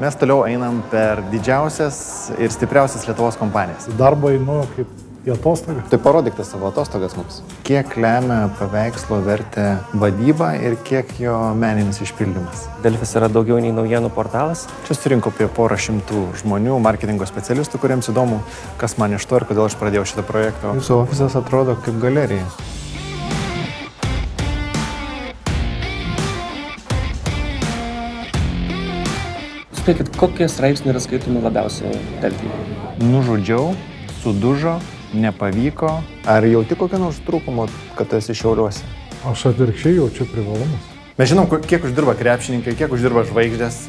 Mes toliau einam per didžiausias ir stipriausias Lietuvos kompanijas. Į darbą einu kaip į atostogą. Tai parodyk tas savo atostogas mums. Kiek lemia paveikslo vertę vadyba ir kiek jo meninis išpildymas? Delfis yra daugiau nei naujienų portalas. Čia surinko apie porą šimtų žmonių, marketingo specialistų, kuriems įdomu, kas man iš to ir kodėl aš pradėjau šitą projektą. Jūsų ofisas atrodo kaip galerija. Spėkit, kokie straipsniai yra skaitomi labiausiai Delfį? Nužudžiau, sudužo, nepavyko. Ar jauti kokią nors trūkumą, kad esi šiauliuose? Aš atvirkščiai jaučiu privalumus. Mes žinom, kiek uždirba krepšininkai, kiek uždirba žvaigždės.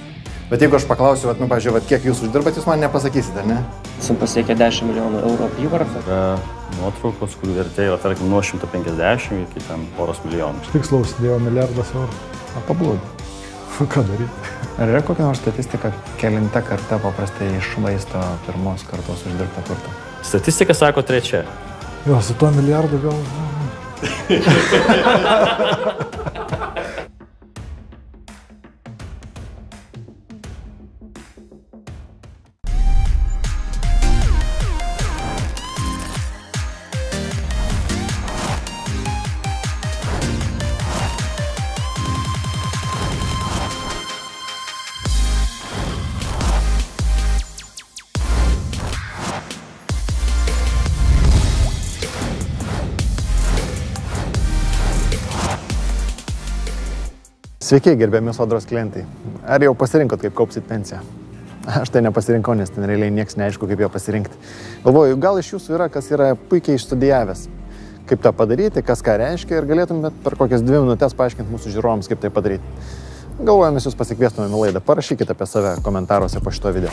Bet jeigu aš paklausiu, vat, nu, pažiūrėjau, vat, kiek jūs uždirbat, jūs man nepasakysite, ne? Esam pasiekę 10 milijonų eurų apyvartą. Yra nuotraukos, kurių vertė yra, tarkim, nuo 150 iki ten poros milijonų. Tikslaus dėjau milijardas eurų. O pablūdė. Ką daryti? Ar yra kokia nors statistika, kelinta karta paprastai išvaisto pirmos kartos uždirbtą turtą? Statistika sako trečia. Jo, su tuo milijardu gal. Sveiki, gerbiami sodros klientai. Ar jau pasirinkot, kaip kaupsit pensiją? Aš tai nepasirinkau, nes ten realiai niekas neaišku, kaip ją pasirinkti. Galvoju, gal iš jūsų yra, kas yra puikiai išstudijavęs, kaip tą padaryti, kas ką reiškia ir galėtumėt per kokias dvi minutės paaiškinti mūsų žiūrovams, kaip tai padaryti. Galvoju, mes jūs pasikviestumėm į laidą. Parašykite apie save komentaruose po šito video.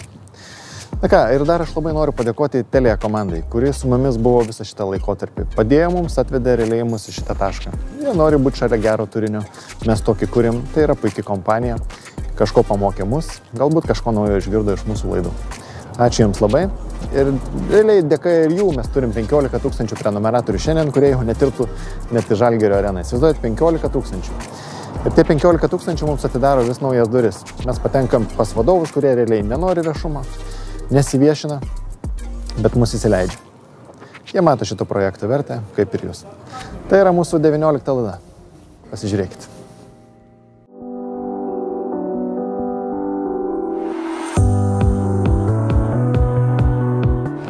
Na ką, ir dar aš labai noriu padėkoti Telija komandai, kuri su mumis buvo visą šitą laikotarpį. Padėjo mums, atvedė realiai mus į šitą tašką. Jie nori būti šalia gero turinio, mes tokį kūrim, tai yra puikia kompanija, kažko pamokė mus, galbūt kažko naujo išgirdo iš mūsų laidų. Ačiū Jums labai. Ir realiai dėka ir jų mes turim 15 tūkstančių prenumeratorių šiandien, kurie jau netirtų net į Žalgerio areną. Įsivaizduojat, 15 tūkstančių. Ir tie 15 tūkstančių mums atidaro vis naujas duris. Mes patenkam pas vadovus, kurie realiai nenori viešumo, nesiviešina, bet mus įsileidžia. Jie mato šito projekto vertę, kaip ir jūs. Tai yra mūsų 19 laida. Pasižiūrėkit.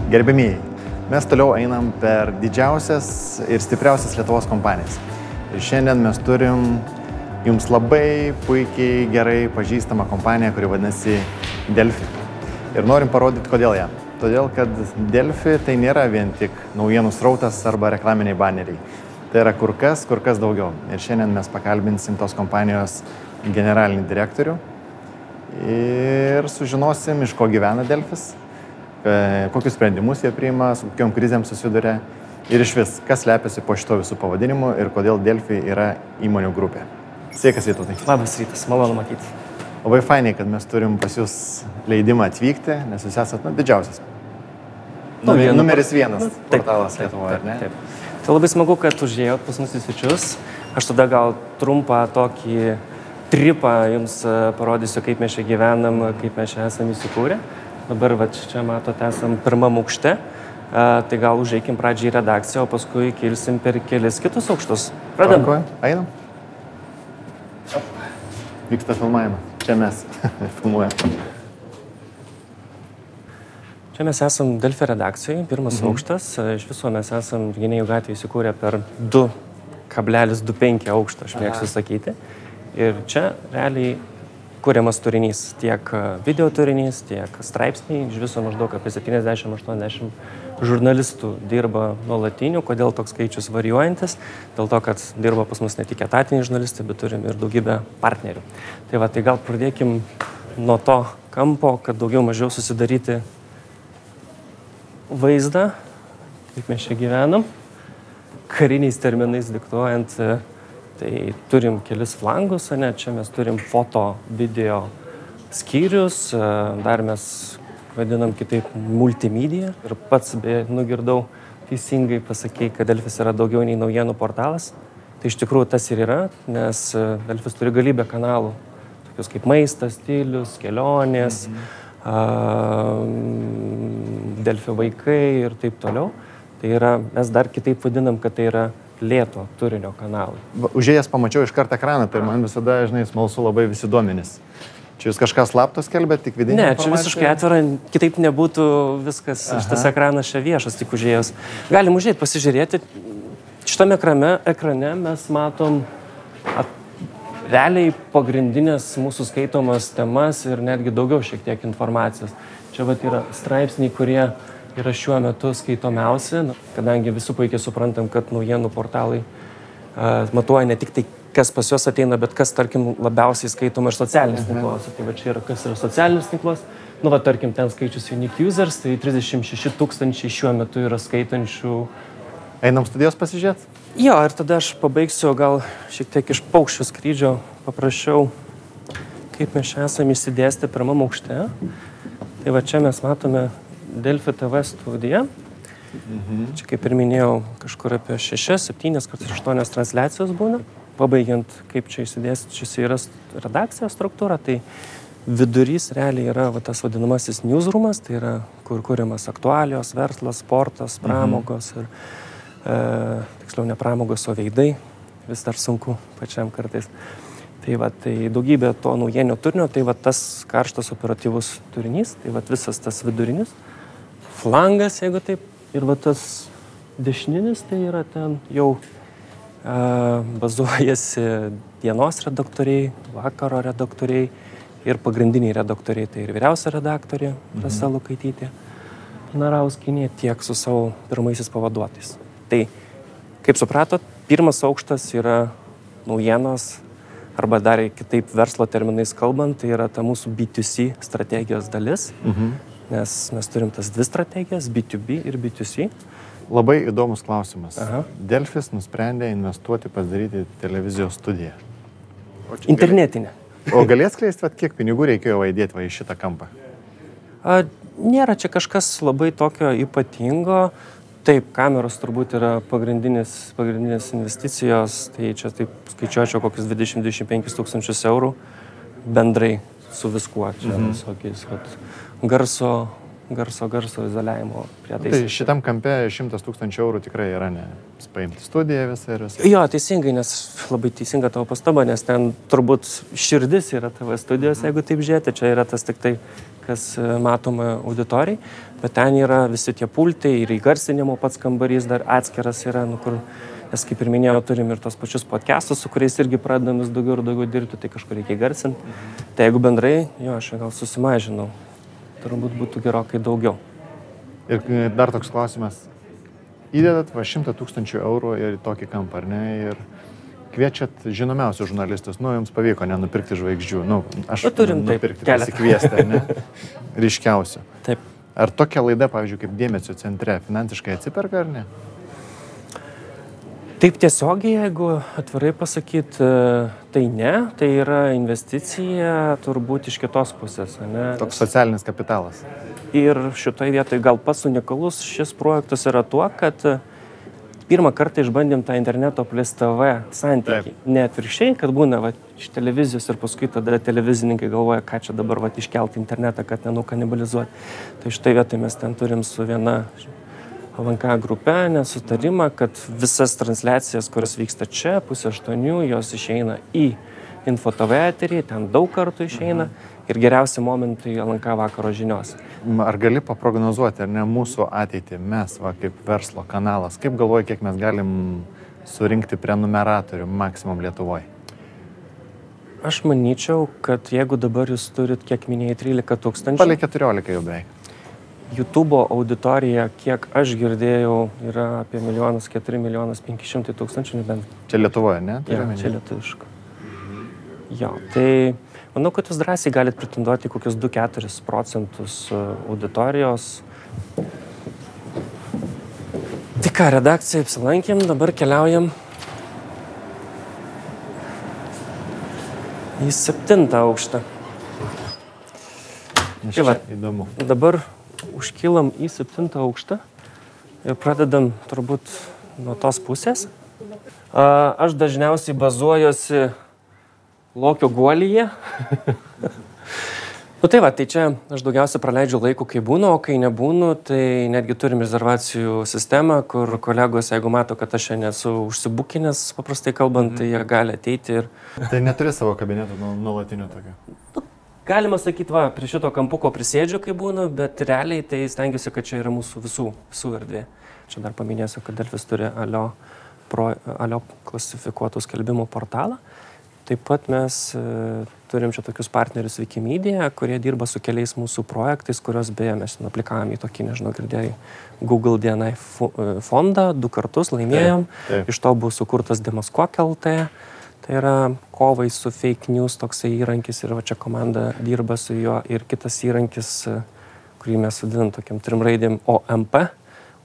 Gerbėmieji, mes toliau einam per didžiausias ir stipriausias Lietuvos kompanijas. Ir šiandien mes turim jums labai puikiai gerai pažįstamą kompaniją, kuri vadinasi Delphi. Ir norim parodyti, kodėl ją. Todėl, kad Delphi tai nėra vien tik naujienų srautas arba reklaminiai baneriai. Tai yra kur kas, kur kas daugiau. Ir šiandien mes pakalbinsim tos kompanijos generalinį direktorių ir sužinosim, iš ko gyvena Delfis, e, kokius sprendimus jie priima, su kokiam krizėm susiduria ir iš vis, kas slepiasi po šito visų pavadinimų ir kodėl Delfi yra įmonių grupė. Sveikas, Vytautai. Labas rytas, malonu matyti. Labai fainai, kad mes turim pas jūs leidimą atvykti, nes jūs esate nu, didžiausias. Numer, Naujienų numeris vienas Nu, taip, portalas taip, Lietuvoje, ar ne? Taip. Tai labai smagu, kad užėjot pas mus į svečius. Aš tada gal trumpą tokį tripą jums e, parodysiu, kaip mes čia gyvenam, kaip mes čia esame įsikūrę. Dabar va, čia matote, esam pirmam aukšte. E, Tai gal užeikim pradžiai į redakciją, o paskui kilsim per kelis kitus aukštus. Pradedam. Einam. Vyksta filmavimas. Čia mes filmuojame. Čia mes esam Delfio redakcijoje, pirmas mhm. aukštas. Iš viso mes esam gynėjų gatvėje įsikūrę per 2,25 aukštą, aš mėgstu sakyti. Ir čia realiai kuriamas turinys, tiek video turinys, tiek straipsniai. Iš viso maždaug apie 70-80 žurnalistų dirba nuolatinių. Kodėl toks skaičius varijuojantis? Dėl to, kad dirba pas mus ne tik etatiniai žurnalistai, bet turim ir daugybę partnerių. Tai va, tai gal pradėkim nuo to kampo, kad daugiau mažiau susidaryti vaizdą, kaip mes čia gyvenam, kariniais terminais diktuojant, e, tai turim kelis flangus, ne, čia mes turim foto, video skyrius, e, dar mes vadinam kitaip multimedia ir pats be nugirdau teisingai pasakė, kad Delfis yra daugiau nei naujienų portalas. Tai iš tikrųjų tas ir yra, nes e, Delfis turi galybę kanalų tokius kaip maistas, stilius, kelionės, mhm. delfio vaikai ir taip toliau. Tai yra, mes dar kitaip vadinam, kad tai yra lėto turinio kanalai. Užėjęs pamačiau iš karto ekraną, tai man visada, žinai, smalsu labai visi duomenys. Čia jūs kažką slapto skelbėt, tik vidinį? Ne, čia visiškai atvira, kitaip nebūtų viskas, Aha. šitas ekranas čia viešas, tik užėjęs. Galim užėjti, pasižiūrėti. Šitame ekrane, ekrane mes matom at, realiai pagrindinės mūsų skaitomas temas ir netgi daugiau šiek tiek informacijos. Čia vat yra straipsniai, kurie yra šiuo metu skaitomiausi, kadangi visi puikiai suprantam, kad naujienų portalai uh, matuoja ne tik tai kas pas juos ateina, bet kas, tarkim, labiausiai skaitoma ir socialinis mhm. tinklas. Tai va čia yra, kas yra socialinis tinklas. Nu, va, tarkim, ten skaičius unique users, tai 36 tūkstančiai šiuo metu yra skaitančių. Einam studijos pasižiūrėti? Jo, ir tada aš pabaigsiu gal šiek tiek iš paukščio skrydžio, paprašiau, kaip mes čia esame įsidėstę pirmam aukšte. Tai va čia mes matome Delfi TV studiją. Mhm. Čia kaip ir minėjau, kažkur apie 6, 7, kartais 8 transliacijos būna pabaigiant, kaip čia išsidėsčiusi yra redakcijos struktūra, tai vidurys realiai yra va, tas vadinamasis newsroomas, tai yra kur kūriamas aktualios, verslas, sportas, mhm. pramogos mhm. ir, e, tiksliau, ne pramogos, o veidai, vis dar sunku pačiam kartais. Tai va, tai daugybė to naujienio turinio, tai va tas karštas operatyvus turinys, tai va visas tas vidurinis, flangas, jeigu taip, ir va tas dešininis, tai yra ten jau bazuojasi dienos redaktoriai, vakaro redaktoriai ir pagrindiniai redaktoriai, tai ir vyriausia redaktorė mhm. Rasa Lukaitytė Narauskinė tiek su savo pirmaisiais pavaduotais. Tai, kaip supratot, pirmas aukštas yra naujienos arba dar kitaip verslo terminais kalbant, tai yra ta mūsų B2C strategijos dalis, mhm. nes mes turim tas dvi strategijas - B2B ir B2C. Labai įdomus klausimas. Aha. Delfis nusprendė investuoti, padaryti televizijos studiją. Internetinę. O galės kleisti, kiek pinigų reikėjo įdėti va į šitą kampą? A, nėra čia kažkas labai tokio ypatingo. Taip, kameros turbūt yra pagrindinės, pagrindinės investicijos, tai čia taip skaičiuočiau kokius 20-25 tūkstančius eurų bendrai su viskuo, čia mhm. visokiais, garso, garso, garso izoliavimo prietaisai. Tai šitam kampe 100 tūkstančių eurų tikrai yra, ne? Paimti studiją visą ir visą. Jo, teisingai, nes labai teisinga tavo pastaba, nes ten turbūt širdis yra tavo studijos, jeigu taip žiūrėti, čia yra tas tik tai, kas e, matoma auditorijai, bet ten yra visi tie pultai ir įgarsinimo pats kambarys dar atskiras yra, nu kur nes kaip ir minėjau, turim ir tos pačius podcastus, su kuriais irgi pradedam vis daugiau ir daugiau dirbti, tai kažkur reikia garsinti. Mhm. Tai jeigu bendrai, jo, aš gal susimažinau turbūt būtų gerokai daugiau. Ir dar toks klausimas. Įdedat va 100 tūkstančių eurų ir tokį kampą, ar ne? Ir kviečiat žinomiausius žurnalistus, nu, jums pavyko nenupirkti žvaigždžių, nu, aš nu, turim nupirkti, pasikviesti, ne? Ryškiausių. Taip. Ar tokia laida, pavyzdžiui, kaip dėmesio centre, finansiškai atsiperka ar ne? Taip tiesiogiai, jeigu atvirai pasakyti, tai ne, tai yra investicija turbūt iš kitos pusės. Ne? Toks socialinis kapitalas. Ir šitoje vietoje gal pats unikalus šis projektas yra tuo, kad pirmą kartą išbandėm tą interneto plus TV santykį. Taip. Ne atvirkščiai, kad būna va, iš televizijos ir paskui tada televizininkai galvoja, ką čia dabar va, iškelti internetą, kad nenukanibalizuoti. Tai šitoje vietoje mes ten turim su viena LNK grupe nesutarimą, kad visas transliacijas, kurios vyksta čia, pusė aštuonių, jos išeina į InfoTV eterį, ten daug kartų išeina mhm. ir geriausi momentai LNK vakaro žinios. Ar gali paprognozuoti, ar ne mūsų ateitį, mes, va, kaip verslo kanalas, kaip galvoji, kiek mes galim surinkti prenumeratorių maksimum Lietuvoje? Aš manyčiau, kad jeigu dabar jūs turit, kiek minėjai, 13 tūkstančių. Palei 14 jau beveik. YouTube auditorija, kiek aš girdėjau, yra apie milijonas, 4 milijonas 500 tūkstančių, bent. Čia Lietuvoje, ne? Ja, čia lietuviška. Jo, tai manau, kad jūs drąsiai galite pretenduoti kokius 2-4 procentus e, auditorijos. Tai ką, redakcijai apsilankėm, dabar keliaujam į septintą aukštą. Tai va, įdomu. Dabar užkylam į septintą aukštą ir pradedam turbūt nuo tos pusės. Aš dažniausiai bazuojuosi lokio guolyje. Nu tai va, tai čia aš daugiausia praleidžiu laiko, kai būnu, o kai nebūnu, tai netgi turim rezervacijų sistemą, kur kolegos, jeigu mato, kad aš šiandien esu užsibukinęs, paprastai kalbant, tai jie gali ateiti ir... Tai neturi savo kabineto nu- nuolatinio tokio. Nu, galima sakyti, va, prie šito kampuko prisėdžiu, kai būnu, bet realiai tai stengiuosi, kad čia yra mūsų visų, visų erdvė. Čia dar paminėsiu, kad Delfis turi alio, pro, alio klasifikuotų skelbimų portalą. Taip pat mes e, turim čia tokius partnerius Wikimedia, kurie dirba su keliais mūsų projektais, kuriuos beje mes aplikavom į tokį, nežinau, girdėjai, Google DNI e, fondą, du kartus laimėjom, Taip, taip. iš to buvo sukurtas Demasquak LT, tai yra kovai su fake news toksai įrankis ir va čia komanda dirba su juo ir kitas įrankis, e, kurį mes vadinam tokiam trim raidėm OMP,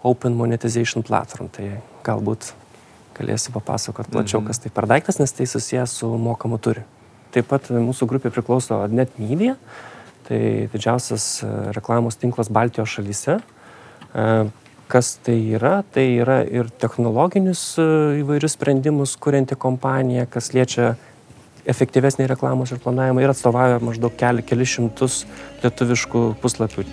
Open Monetization Platform, tai galbūt galėsiu papasakot plačiau, kas tai per daiktas, nes tai susijęs su mokamu turiu. Taip pat mūsų grupė priklauso Net Media, tai didžiausias e, reklamos tinklas Baltijos šalyse. Kas tai yra? Tai yra ir technologinius e, įvairius sprendimus kurianti kompanija, kas liečia efektyvesnį reklamos ir planavimą ir atstovauja maždaug keli, keli šimtus lietuviškų puslapių.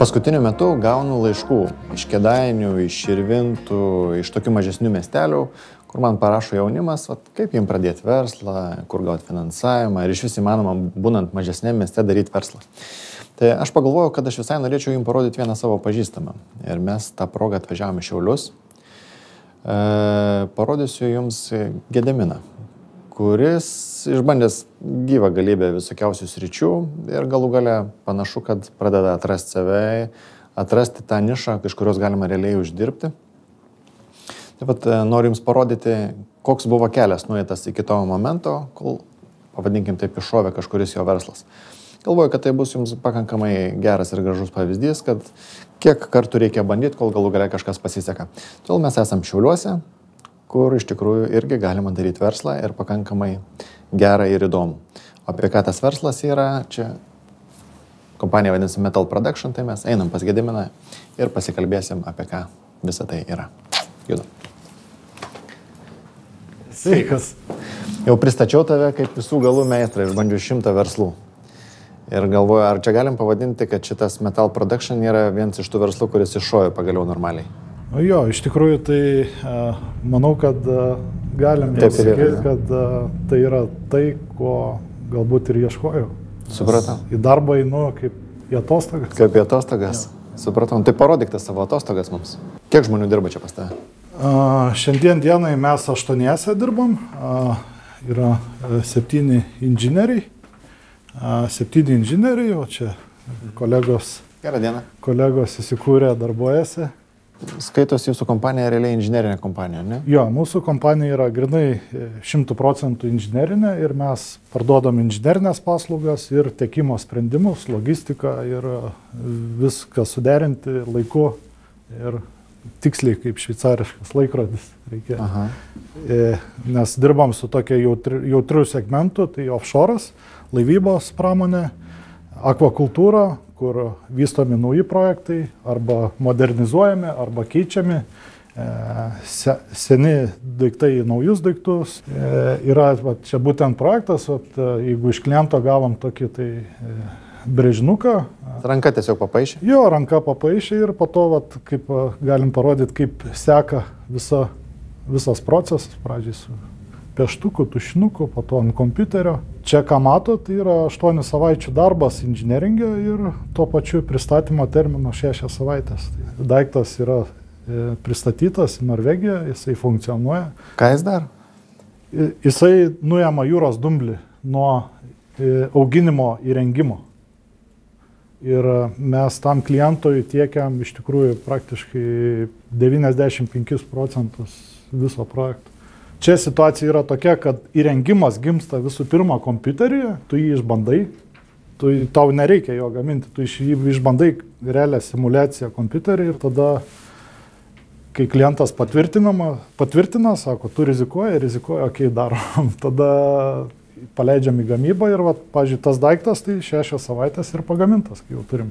Paskutiniu metu gaunu laiškų iš Kedainių, iš Širvintų, iš tokių mažesnių miestelių, kur man parašo jaunimas, vat, kaip jiems pradėti verslą, kur gauti finansavimą ir iš vis įmanoma, būnant mažesnėme mieste, daryti verslą. Tai aš pagalvojau, kad aš visai norėčiau jums parodyti vieną savo pažįstamą. Ir mes tą progą atvažiavome Šiaulius. E, parodysiu jums Gedeminą, kuris išbandęs gyvą galybę visokiausių sričių ir galų gale panašu, kad pradeda atrasti save, atrasti tą nišą, iš kurios galima realiai uždirbti. Taip pat e, noriu Jums parodyti, koks buvo kelias nuėtas iki to momento, kol, pavadinkim taip, iššovė kažkuris jo verslas. Galvoju, kad tai bus Jums pakankamai geras ir gražus pavyzdys, kad kiek kartų reikia bandyti, kol galų galia kažkas pasiseka. Todėl mes esam šiuliuose, kur iš tikrųjų irgi galima daryti verslą ir pakankamai gerą ir įdomų. O apie ką tas verslas yra, čia kompanija vadinasi Metal Production, tai mes einam pas Gediminą ir pasikalbėsim apie ką visa tai yra. Judam. Sveikas. Jau pristačiau tave kaip visų galų meistrą, išbandžiau šimtą verslų. Ir galvoju, ar čia galim pavadinti, kad šitas Metal Production yra vienas iš tų verslų, kuris iššojo pagaliau normaliai. Nu jo, iš tikrųjų tai manau, kad galim Taip ir yra, sakyti, ne? kad tai yra tai, ko galbūt ir ieškojau. Supratau. Į darbą einu kaip į atostogas. Kaip į atostogas. Supratau. Tai parodyk tas savo atostogas mums. Kiek žmonių dirba čia pas tave? Šiandien dienai mes aštuoniese dirbam, yra a, septyni inžinieriai, septyni inžinieriai, o čia kolegos, Gerą dieną. kolegos įsikūrė darbuojasi. Skaitosi jūsų kompanija realiai inžinerinė kompanija, ne? Jo, mūsų kompanija yra grinai e, 100 procentų inžinerinė ir mes parduodam inžinerinės paslaugas ir tiekimo sprendimus, logistiką ir e, viską suderinti laiku ir tiksliai kaip šveicariškas laikrodis reikia. Aha. E, Nes dirbam su tokia jautri, jautriu segmentu, tai offshore'as, laivybos pramonė, akvakultūra, kur vystomi nauji projektai, arba modernizuojami, arba keičiami. E, se, seni daiktai į naujus daiktus. E, yra va, čia būtent projektas, vat, e, jeigu iš kliento gavom tokį tai e, brėžinuką, Ranka tiesiog papaišė. Jo, ranka papaišė ir po to, vat, kaip galim parodyti, kaip seka visa, visas procesas, pradžiai su pieštuku, tušinuku, po to ant kompiuterio. Čia, ką mato, tai yra 8 savaičių darbas inžinieringė ir tuo pačiu pristatymo termino 6 savaitės. Tai daiktas yra e, pristatytas į Norvegiją, jisai funkcionuoja. Ką jis dar? Jisai nuėma jūros dumblį nuo e, auginimo įrengimo. Ir e, mes tam klientui tiekiam iš tikrųjų praktiškai 95 procentus viso projekto. Čia situacija yra tokia, kad įrengimas gimsta visų pirma kompiuteryje, tu jį išbandai, tu, tau nereikia jo gaminti, tu iš jį išbandai realią simulaciją kompiuterį ir tada, kai klientas patvirtina, sako, tu rizikuoji, rizikuoji, okei, okay, darom. Tada paleidžiam į gamybą ir, va, pažiūrėjau, tas daiktas tai šešios savaitės ir pagamintas, kai jau turim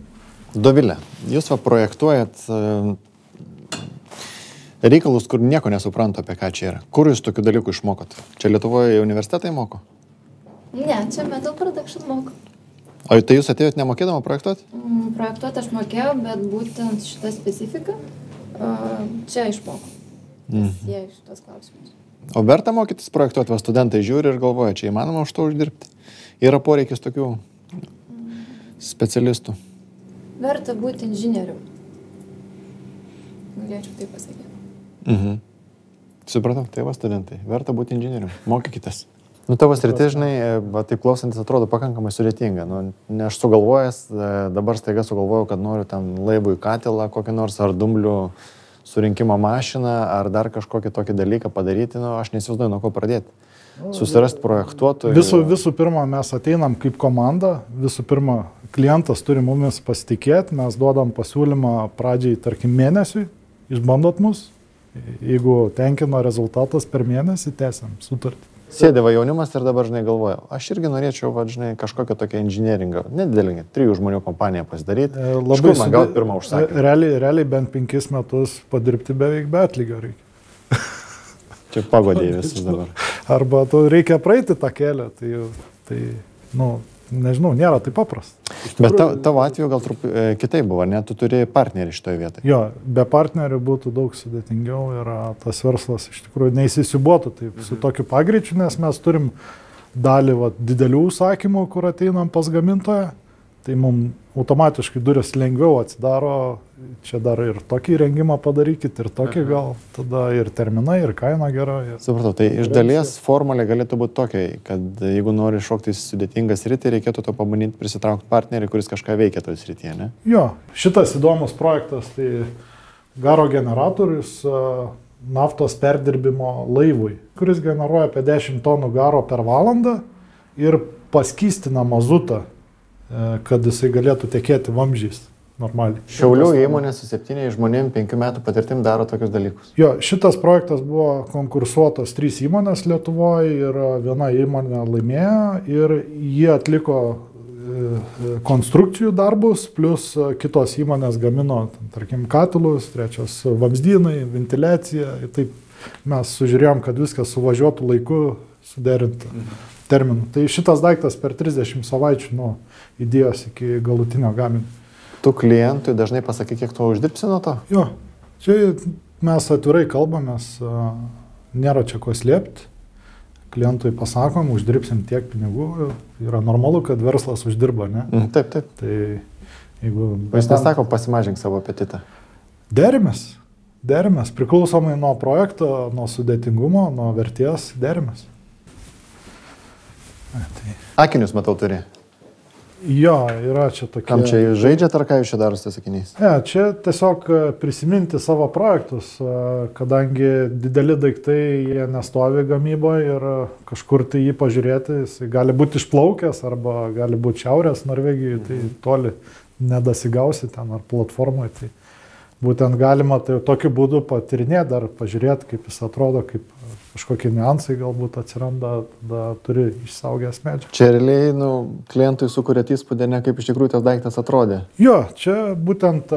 Dovilė, jūs va projektuojat e, reikalus, kur nieko nesuprantu apie ką čia yra. Kur jūs tokių dalykų išmokot? Čia Lietuvoje universitetai moko? Ne, čia Metal Production moku. O tai jūs atėjote nemokėdama projektuoti? Mm, Projektuoti aš mokėjau, bet būtent šitą specifiką a, čia išmokau. Mhm. Jie šitos klausimus. O verta mokytis projektuoti, va studentai žiūri ir galvoja, čia įmanoma už to uždirbti. Yra poreikis tokių specialistų. Verta būti inžinieriu. Galėčiau tai pasakyti. Mhm. Supratau, tai va studentai, verta būti inžinieriumi, mokykitės. Nu, tavo sritis, žinai, va, taip klausantis atrodo pakankamai sudėtinga. Nu, ne aš sugalvojęs, e, dabar staiga sugalvojau, kad noriu ten laivui katilą kokį nors ar dumblių surinkimo mašiną ar dar kažkokį tokį dalyką padaryti, nu, aš nesivaizduoju, nuo ko pradėti. Susirasti projektuotojų. Visų, visų pirma, mes ateinam kaip komanda, visų pirma, klientas turi mumis pasitikėti, mes duodam pasiūlymą pradžiai, tarkim, mėnesiui, išbandot mus, jeigu tenkino rezultatas per mėnesį, tęsiam sutartį. Sėdėva jaunimas ir dabar, žinai, galvoja, aš irgi norėčiau, va, žinai, kažkokią tokią inžinieringą, nedidelį, trijų žmonių kompaniją pasidaryti. E, Labai man gauti pirmą užsakymą. Realiai, realiai bent penkis metus padirbti beveik be atlygio reikia. Čia pagodėjai visus dabar. Arba tu reikia praeiti tą kelią, tai, tai nu, nežinau, nėra taip paprasta. Bet ta, tavo atveju gal trup, e, kitaip buvo, ne? Tu turi partnerį šitoje vietoje. Jo, be partnerių būtų daug sudėtingiau ir tas verslas iš tikrųjų neįsisibuotų taip su tokiu pagreičiu, nes mes turim dalį va, didelių užsakymų, kur ateinam pas gamintoją, tai mums automatiškai duris lengviau atsidaro, čia dar ir tokį įrengimą padarykit, ir tokį gal, tada ir terminai, ir kaina gera. Ir... Supratau, tai iš dalies formulė galėtų būti tokia, kad jeigu nori šokti į sudėtingą sritį, reikėtų to pabandyti prisitraukti partnerį, kuris kažką veikia toje srityje, ne? Jo, šitas įdomus projektas, tai garo generatorius naftos perdirbimo laivui, kuris generuoja apie 10 tonų garo per valandą ir paskystina mazutą, kad jisai galėtų tekėti vamžys normaliai. Šiaulių įmonė su septyniais žmonėmis penkių metų patirtim daro tokius dalykus. Jo, šitas projektas buvo konkursuotos trys įmonės Lietuvoje ir viena įmonė laimėjo ir jie atliko e, e, konstrukcijų darbus, plus e, kitos įmonės gamino, tarkim, katilus, trečios vamzdynai, ventiliacija. Taip mes sužiūrėjom, kad viskas suvažiuotų laiku, suderintų terminų. Tai šitas daiktas per 30 savaičių nuo idėjos iki galutinio gaminio. Tu klientui dažnai pasakai, kiek tu uždirbsi nuo to? Jo, čia mes atvirai kalbamės, nėra čia ko slėpti. Klientui pasakom, uždirbsim tiek pinigų, yra normalu, kad verslas uždirba, ne? Mm, taip, taip. Tai jeigu... Jis nesako, pasimažink savo apetitą. Derimės, derimės, priklausomai nuo projekto, nuo sudėtingumo, nuo vertės, derimės. Tai, Akinius, matau, turi. Jo, yra čia tokia... Kam čia jūs žaidžiate ar ką jūs čia darote sakiniais? Ne, čia tiesiog e, prisiminti savo projektus, e, kadangi dideli daiktai jie nestovi gamyboje ir e, kažkur tai jį pažiūrėti, jis gali būti išplaukęs arba gali būti šiaurės Norvegijoje, tai toli nedasigausi ten ar platformoje. Tai būtent galima tai tokiu būdu patirinėti, dar pažiūrėti, kaip jis atrodo, kaip kažkokie niuansai galbūt atsiranda, tada turi išsaugęs medžiagą. Čia realiai, nu, klientui sukūrėt įspūdį, ne kaip iš tikrųjų tas daiktas atrodė. Jo, čia būtent,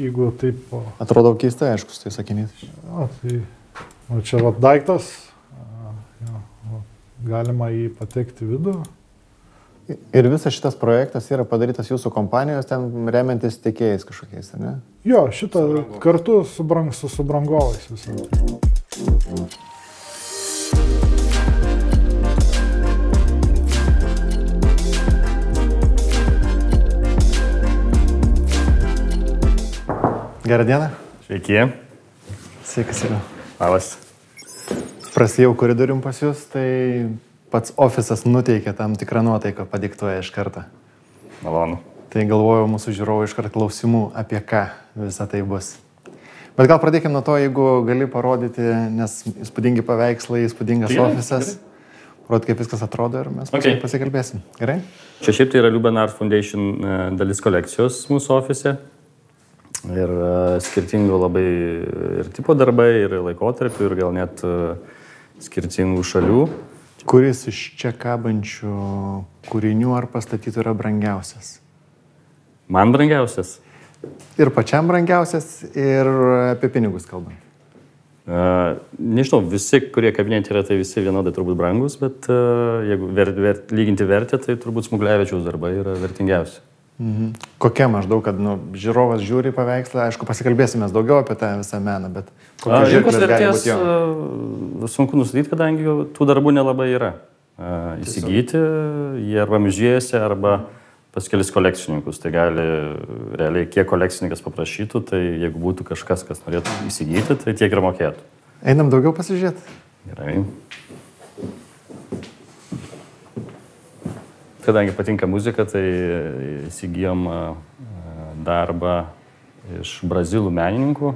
jeigu taip Atrodo keistai, aišku, tai sakinys. O, tai o čia va daiktas, jo, galima jį patekti vidų. Ir visas šitas projektas yra padarytas jūsų kompanijos, ten remiantis tiekėjais kažkokiais, ar ne? Jo, šitą kartu su, brang, su subrangovais visą. Gerą dieną. Sveiki. Sveikas, yra. Labas. Prasėjau koridorium pas jūs, tai pats ofisas nuteikia tam tikrą nuotaiką, padiktuoja iš karto. Malonu. Tai galvojau mūsų žiūrovų iš karto klausimų, apie ką visą tai bus. Bet gal pradėkime nuo to, jeigu gali parodyti, nes įspūdingi paveikslai, įspūdingas Gerai, ofisas. Rodyti, kaip viskas atrodo ir mes Okay. pasikalbėsim. Gerai? Čia šiaip tai yra Liuben Art Foundation e, dalis kolekcijos mūsų ofise. Ir e, skirtingų labai ir tipo darbai, ir laikotarpių, ir gal net e, skirtingų šalių. Kuris iš čia kabančių kūrinių ar pastatytų yra brangiausias? Man brangiausias. Ir pačiam brangiausias, ir apie pinigus kalbant. Uh, nežinau, visi, kurie kabinėti yra, tai visi vienodai turbūt brangus, bet uh, jeigu ver, ver, lyginti vertę, tai turbūt Smuglevičiaus darbai yra vertingiausi. Mhm. Kokia maždaug, kad nu, žiūrovas žiūri paveikslą, aišku, pasikalbėsime daugiau apie tą visą meną, bet kokia Rinkos vertės sunku nustatyti, kadangi tų darbų nelabai yra. Uh, įsigyti jie arba muziejuose, arba pas kelis kolekcininkus. Tai gali realiai, kiek kolekcininkas paprašytų, tai jeigu būtų kažkas, kas norėtų įsigyti, tai tiek ir mokėtų. Einam daugiau pasižiūrėti. Gerai. Kadangi patinka muzika, tai įsigijom a, a, darbą iš brazilų menininkų,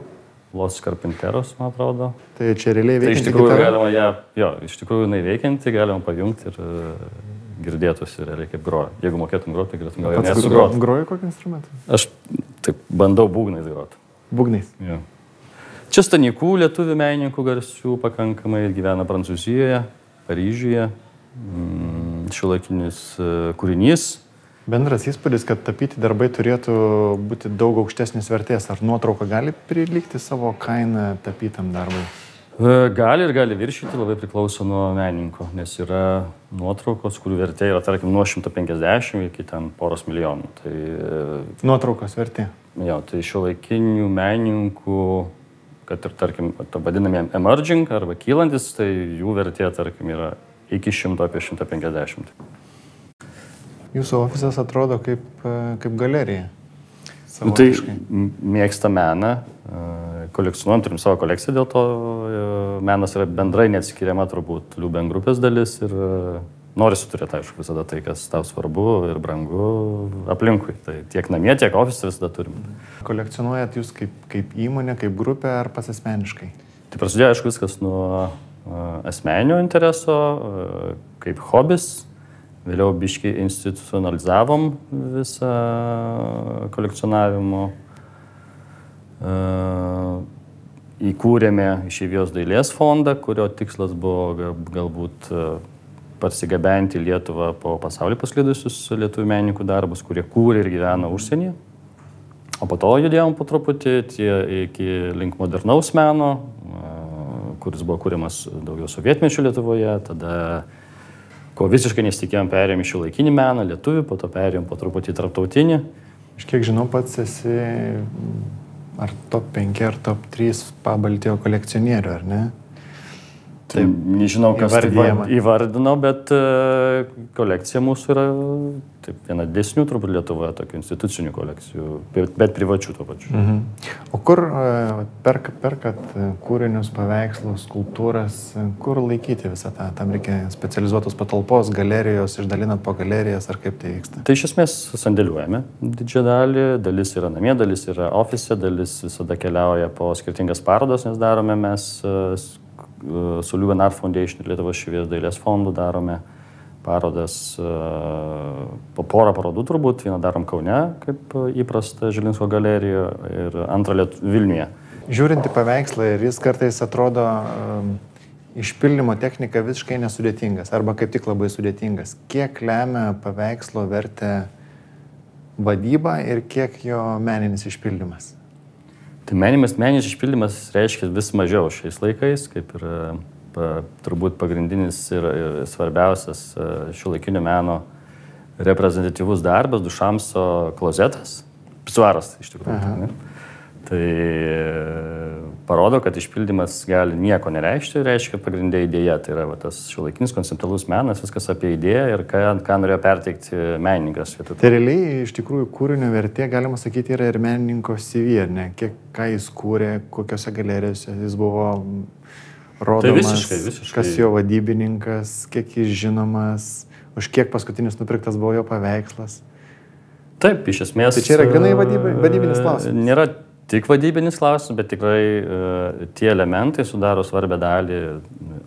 Los Carpinteros, man atrodo. Tai čia realiai Tai iš veikia. tikrųjų galima ją, jo, iš tikrųjų jinai veikianti, galima pajungti ir a, girdėtųsi realiai kaip groja. Jeigu mokėtum groti, tai galėtum gal Pats nesugroti. groji kokį instrumentą? Aš taip bandau būgnais groti. Būgnais. Jo. Čia stanikų lietuvių menininkų garsių pakankamai gyvena Prancūzijoje, Paryžiuje. Šiuolaikinis e, kūrinys. Bendras įspūdis, kad tapyti darbai turėtų būti daug aukštesnės vertės. Ar nuotrauka gali prilygti savo kainą tapytam darbui? E, Gali ir gali viršyti, labai priklauso nuo menininko, nes yra nuotraukos, kurių vertė yra, tarkim, nuo 150 iki ten poros milijonų. Tai, e, Nuotraukos vertė. jo, tai šiuolaikinių menininkų, kad ir, tarkim, ta vadinami emerging arba kylantis, tai jų vertė, tarkim, yra iki 100 apie 150. Jūsų ofisas atrodo kaip, e, kaip galerija. Nu, tai mėgsta meną, e, kolekcionuojam, turim savo kolekciją, dėl to e, menas yra bendrai neatskiriama turbūt Liuben grupės dalis ir e, norisi turėti, aišku, visada tai, kas tau svarbu ir brangu aplinkui. Tai tiek namie, tiek ofise visada turim. Kolekcionuojat jūs kaip, kaip įmonė, kaip grupė ar pats asmeniškai? Tai prasidėjo, aišku, viskas nuo asmeninio intereso, e, kaip hobis. Vėliau biškai institucionalizavom visą kolekcionavimo. E, Įkūrėme išėvijos dailės fondą, kurio tikslas buvo ga- galbūt e, parsigabenti Lietuvą po pasaulį pasklidusius lietuvių menininkų darbus, kurie kūrė ir gyveno užsienyje. O po to judėjom po truputį tie iki link modernaus meno, kuris buvo kūriamas daugiau sovietmečių Lietuvoje, tada, ko visiškai nesitikėjom, perėjom į šį laikinį meną, lietuvių, po to perėjom po truputį tarptautinį. Iš kiek žinau, pats esi mm, ar top 5 ar top 3 pabaltijo kolekcionierių, ar ne? Tai nežinau, kas taip įvardijama. va- įvardino, bet e, kolekcija mūsų yra taip, viena didesnių turbūt Lietuvoje, tokių institucinių kolekcijų, bet, privačių tuo pačiu. Mhm. O kur e, perk, perkat e, kūrinius, paveikslus, skultūras, kur laikyti visą tą? Tam reikia specializuotos patalpos, galerijos, išdalinat po galerijas, ar kaip tai vyksta? Tai iš esmės sandėliuojame didžiąją dalį, dalis yra namie, dalis yra ofise, dalis visada keliauja po skirtingas parodas, nes darome mes su Liuben Art Foundation ir Lietuvos švies dailės fondu darome parodas, e, po porą parodų turbūt, vieną darom Kaune, kaip įprasta Žilinsko galerijoje ir antrą Liet Vilniuje. Žiūrint į paveikslą ir jis kartais atrodo um, išpildymo technika visiškai nesudėtingas arba kaip tik labai sudėtingas. Kiek lemia paveikslo vertę vadyba ir kiek jo meninis išpildymas? Tai menimas, meninis išpildymas reiškia vis mažiau šiais laikais, kaip ir e, pa, turbūt pagrindinis ir, ir svarbiausias šio laikinio meno reprezentatyvus darbas, dušamso klozetas, pisuaras iš tikrųjų. Tai e, parodo, kad išpildymas gali nieko nereikšti, reiškia pagrindė idėja. Tai yra va, tas šiuolaikinis konceptualus menas, viskas apie idėją ir ką, ką norėjo perteikti menininkas. Tai realiai iš tikrųjų kūrinio vertė, galima sakyti, yra ir menininko CV, ne? Kiek, ką jis kūrė, kokiose galerijose jis buvo rodomas, Tai visiškai, visiškai. kas jo vadybininkas, kiek jis žinomas, už kiek paskutinis nupirktas buvo jo paveikslas. Taip, iš esmės. Tai čia yra vadyba- e, vadybinis klausimas. Nėra tik vadybinis klausimas, bet tikrai e, tie elementai sudaro svarbę dalį,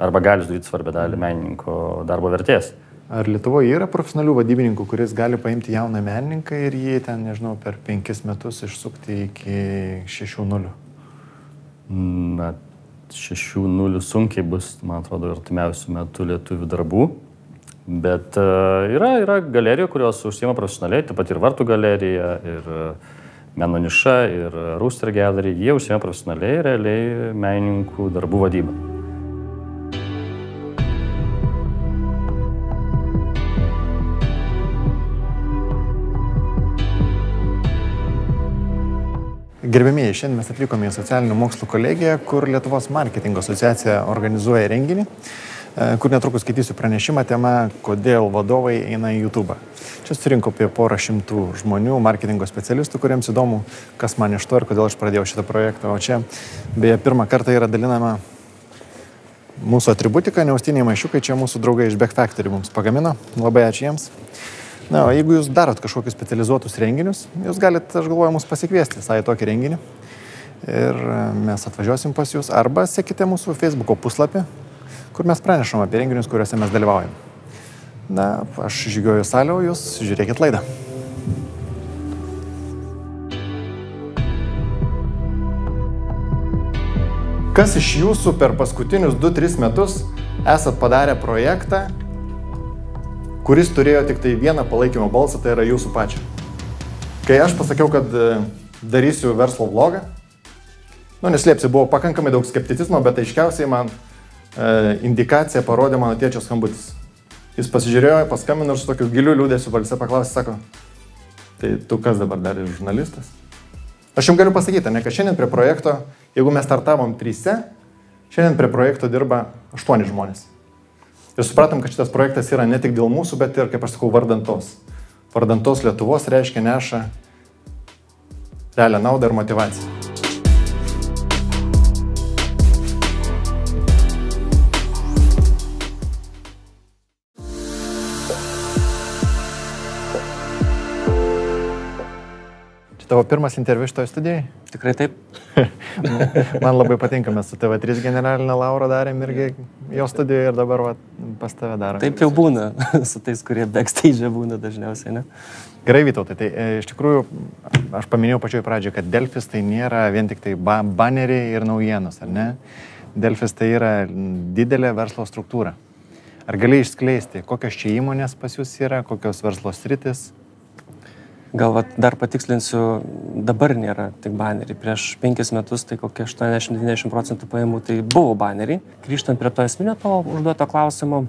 arba gali sudaryti svarbę dalį menininko darbo vertės. Ar Lietuvoje yra profesionalių vadybininkų, kuris gali paimti jauną menininką ir jį ten, nežinau, per penkis metus išsukti iki 6-0? Na, 6-0 sunkiai bus, man atrodo, artimiausių metų lietuvių darbų. Bet uh, yra, yra galerijų, kurios užsima profesionaliai, taip pat ir Vartų galerija, ir uh, Meno niša ir Rooster Gallery, jie užsiema profesionaliai, realiai menininkų darbų vadybą. Gerbėmėjai, šiandien mes atvykome į socialinių mokslų kolegiją, kur Lietuvos marketingo asociacija organizuoja renginį, kur netrukus skaitysiu pranešimą tema, kodėl vadovai eina į YouTube. Čia surinko apie porą šimtų žmonių, marketingo specialistų, kuriems įdomu, kas man iš to ir kodėl aš pradėjau šitą projektą. O čia, beje, pirmą kartą yra dalinama mūsų atributika, neustiniai maišiukai, čia mūsų draugai iš Back Factory mums pagamino. Labai ačiū jiems. Na, o jeigu jūs darot kažkokius specializuotus renginius, jūs galite, aš galvoju, mus pasikviesti visai tokį renginį. Ir mes atvažiuosim pas jūs arba sekite mūsų Facebook puslapį, kur mes pranešam apie renginius, kuriuose mes dalyvaujam. Na, aš žygiuoju salę, o jūs žiūrėkit laidą. Kas iš jūsų per paskutinius 2-3 metus esat padarę projektą, kuris turėjo tik tai vieną palaikymo balsą, tai yra jūsų pačio. Kai aš pasakiau, kad e, darysiu verslo vlogą, nu neslėpsiu, buvo pakankamai daug skepticizmo, bet aiškiausiai man indikaciją parodė mano tėčio skambutis. Jis pasižiūrėjo, paskambino ir su tokiu giliu liūdėsiu balse paklausė, sako, tai tu kas dabar dar ir žurnalistas? Aš jums galiu pasakyti, ne, kad šiandien prie projekto, jeigu mes startavom tryse, šiandien prie projekto dirba aštuoni žmonės. Ir supratom, kad šitas projektas yra ne tik dėl mūsų, bet ir, kaip aš sakau, vardantos. Vardantos Lietuvos reiškia neša realią naudą ir motivaciją. Tavo pirmas interviu šitoje studijoje? Tikrai taip. Man labai patinka, mes su TV3 generalinė Laura darėm irgi jo studijoje ir dabar va, pas tave darome. Taip jau būna, su tais, kurie backstage būna dažniausiai, ne? Gerai, Vytautai, tai e, iš tikrųjų, aš paminėjau pačioj pradžioje, kad Delfis tai nėra vien tik tai ba baneriai ir naujienos, ar ne? Delfis tai yra didelė verslo struktūra. Ar gali išskleisti, kokios čia įmonės pas jūs yra, kokios verslo sritis? Gal vat, dar patikslinsiu, dabar nėra tik baneriai. Prieš penkis metus tai kokie 80-90 procentų pajamų tai buvo baneriai. Grįžtant prie to esminio to užduoto klausimo,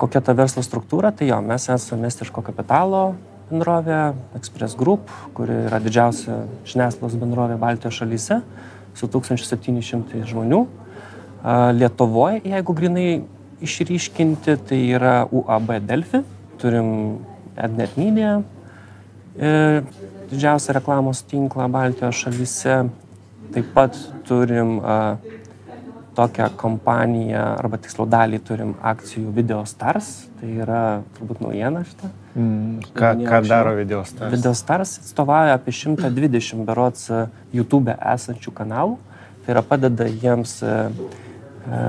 kokia ta verslo struktūra, tai jo, mes esame mestiško kapitalo bendrovė, Express Group, kuri yra didžiausia žiniasklaidos bendrovė Baltijos šalyse su 1700 žmonių. Lietuvoje, jeigu grinai išryškinti, tai yra UAB Delfi, turim Ednet Media, didžiausią reklamos tinklą Baltijos šalyse. Taip pat turim a, tokią kompaniją, arba tiksliau dalį turim akcijų Video Stars, tai yra turbūt naujiena šitą. Mm, ką, ką daro Video Stars? Video Stars atstovauja apie 120 berots YouTube esančių kanalų, tai yra padeda jiems e, e,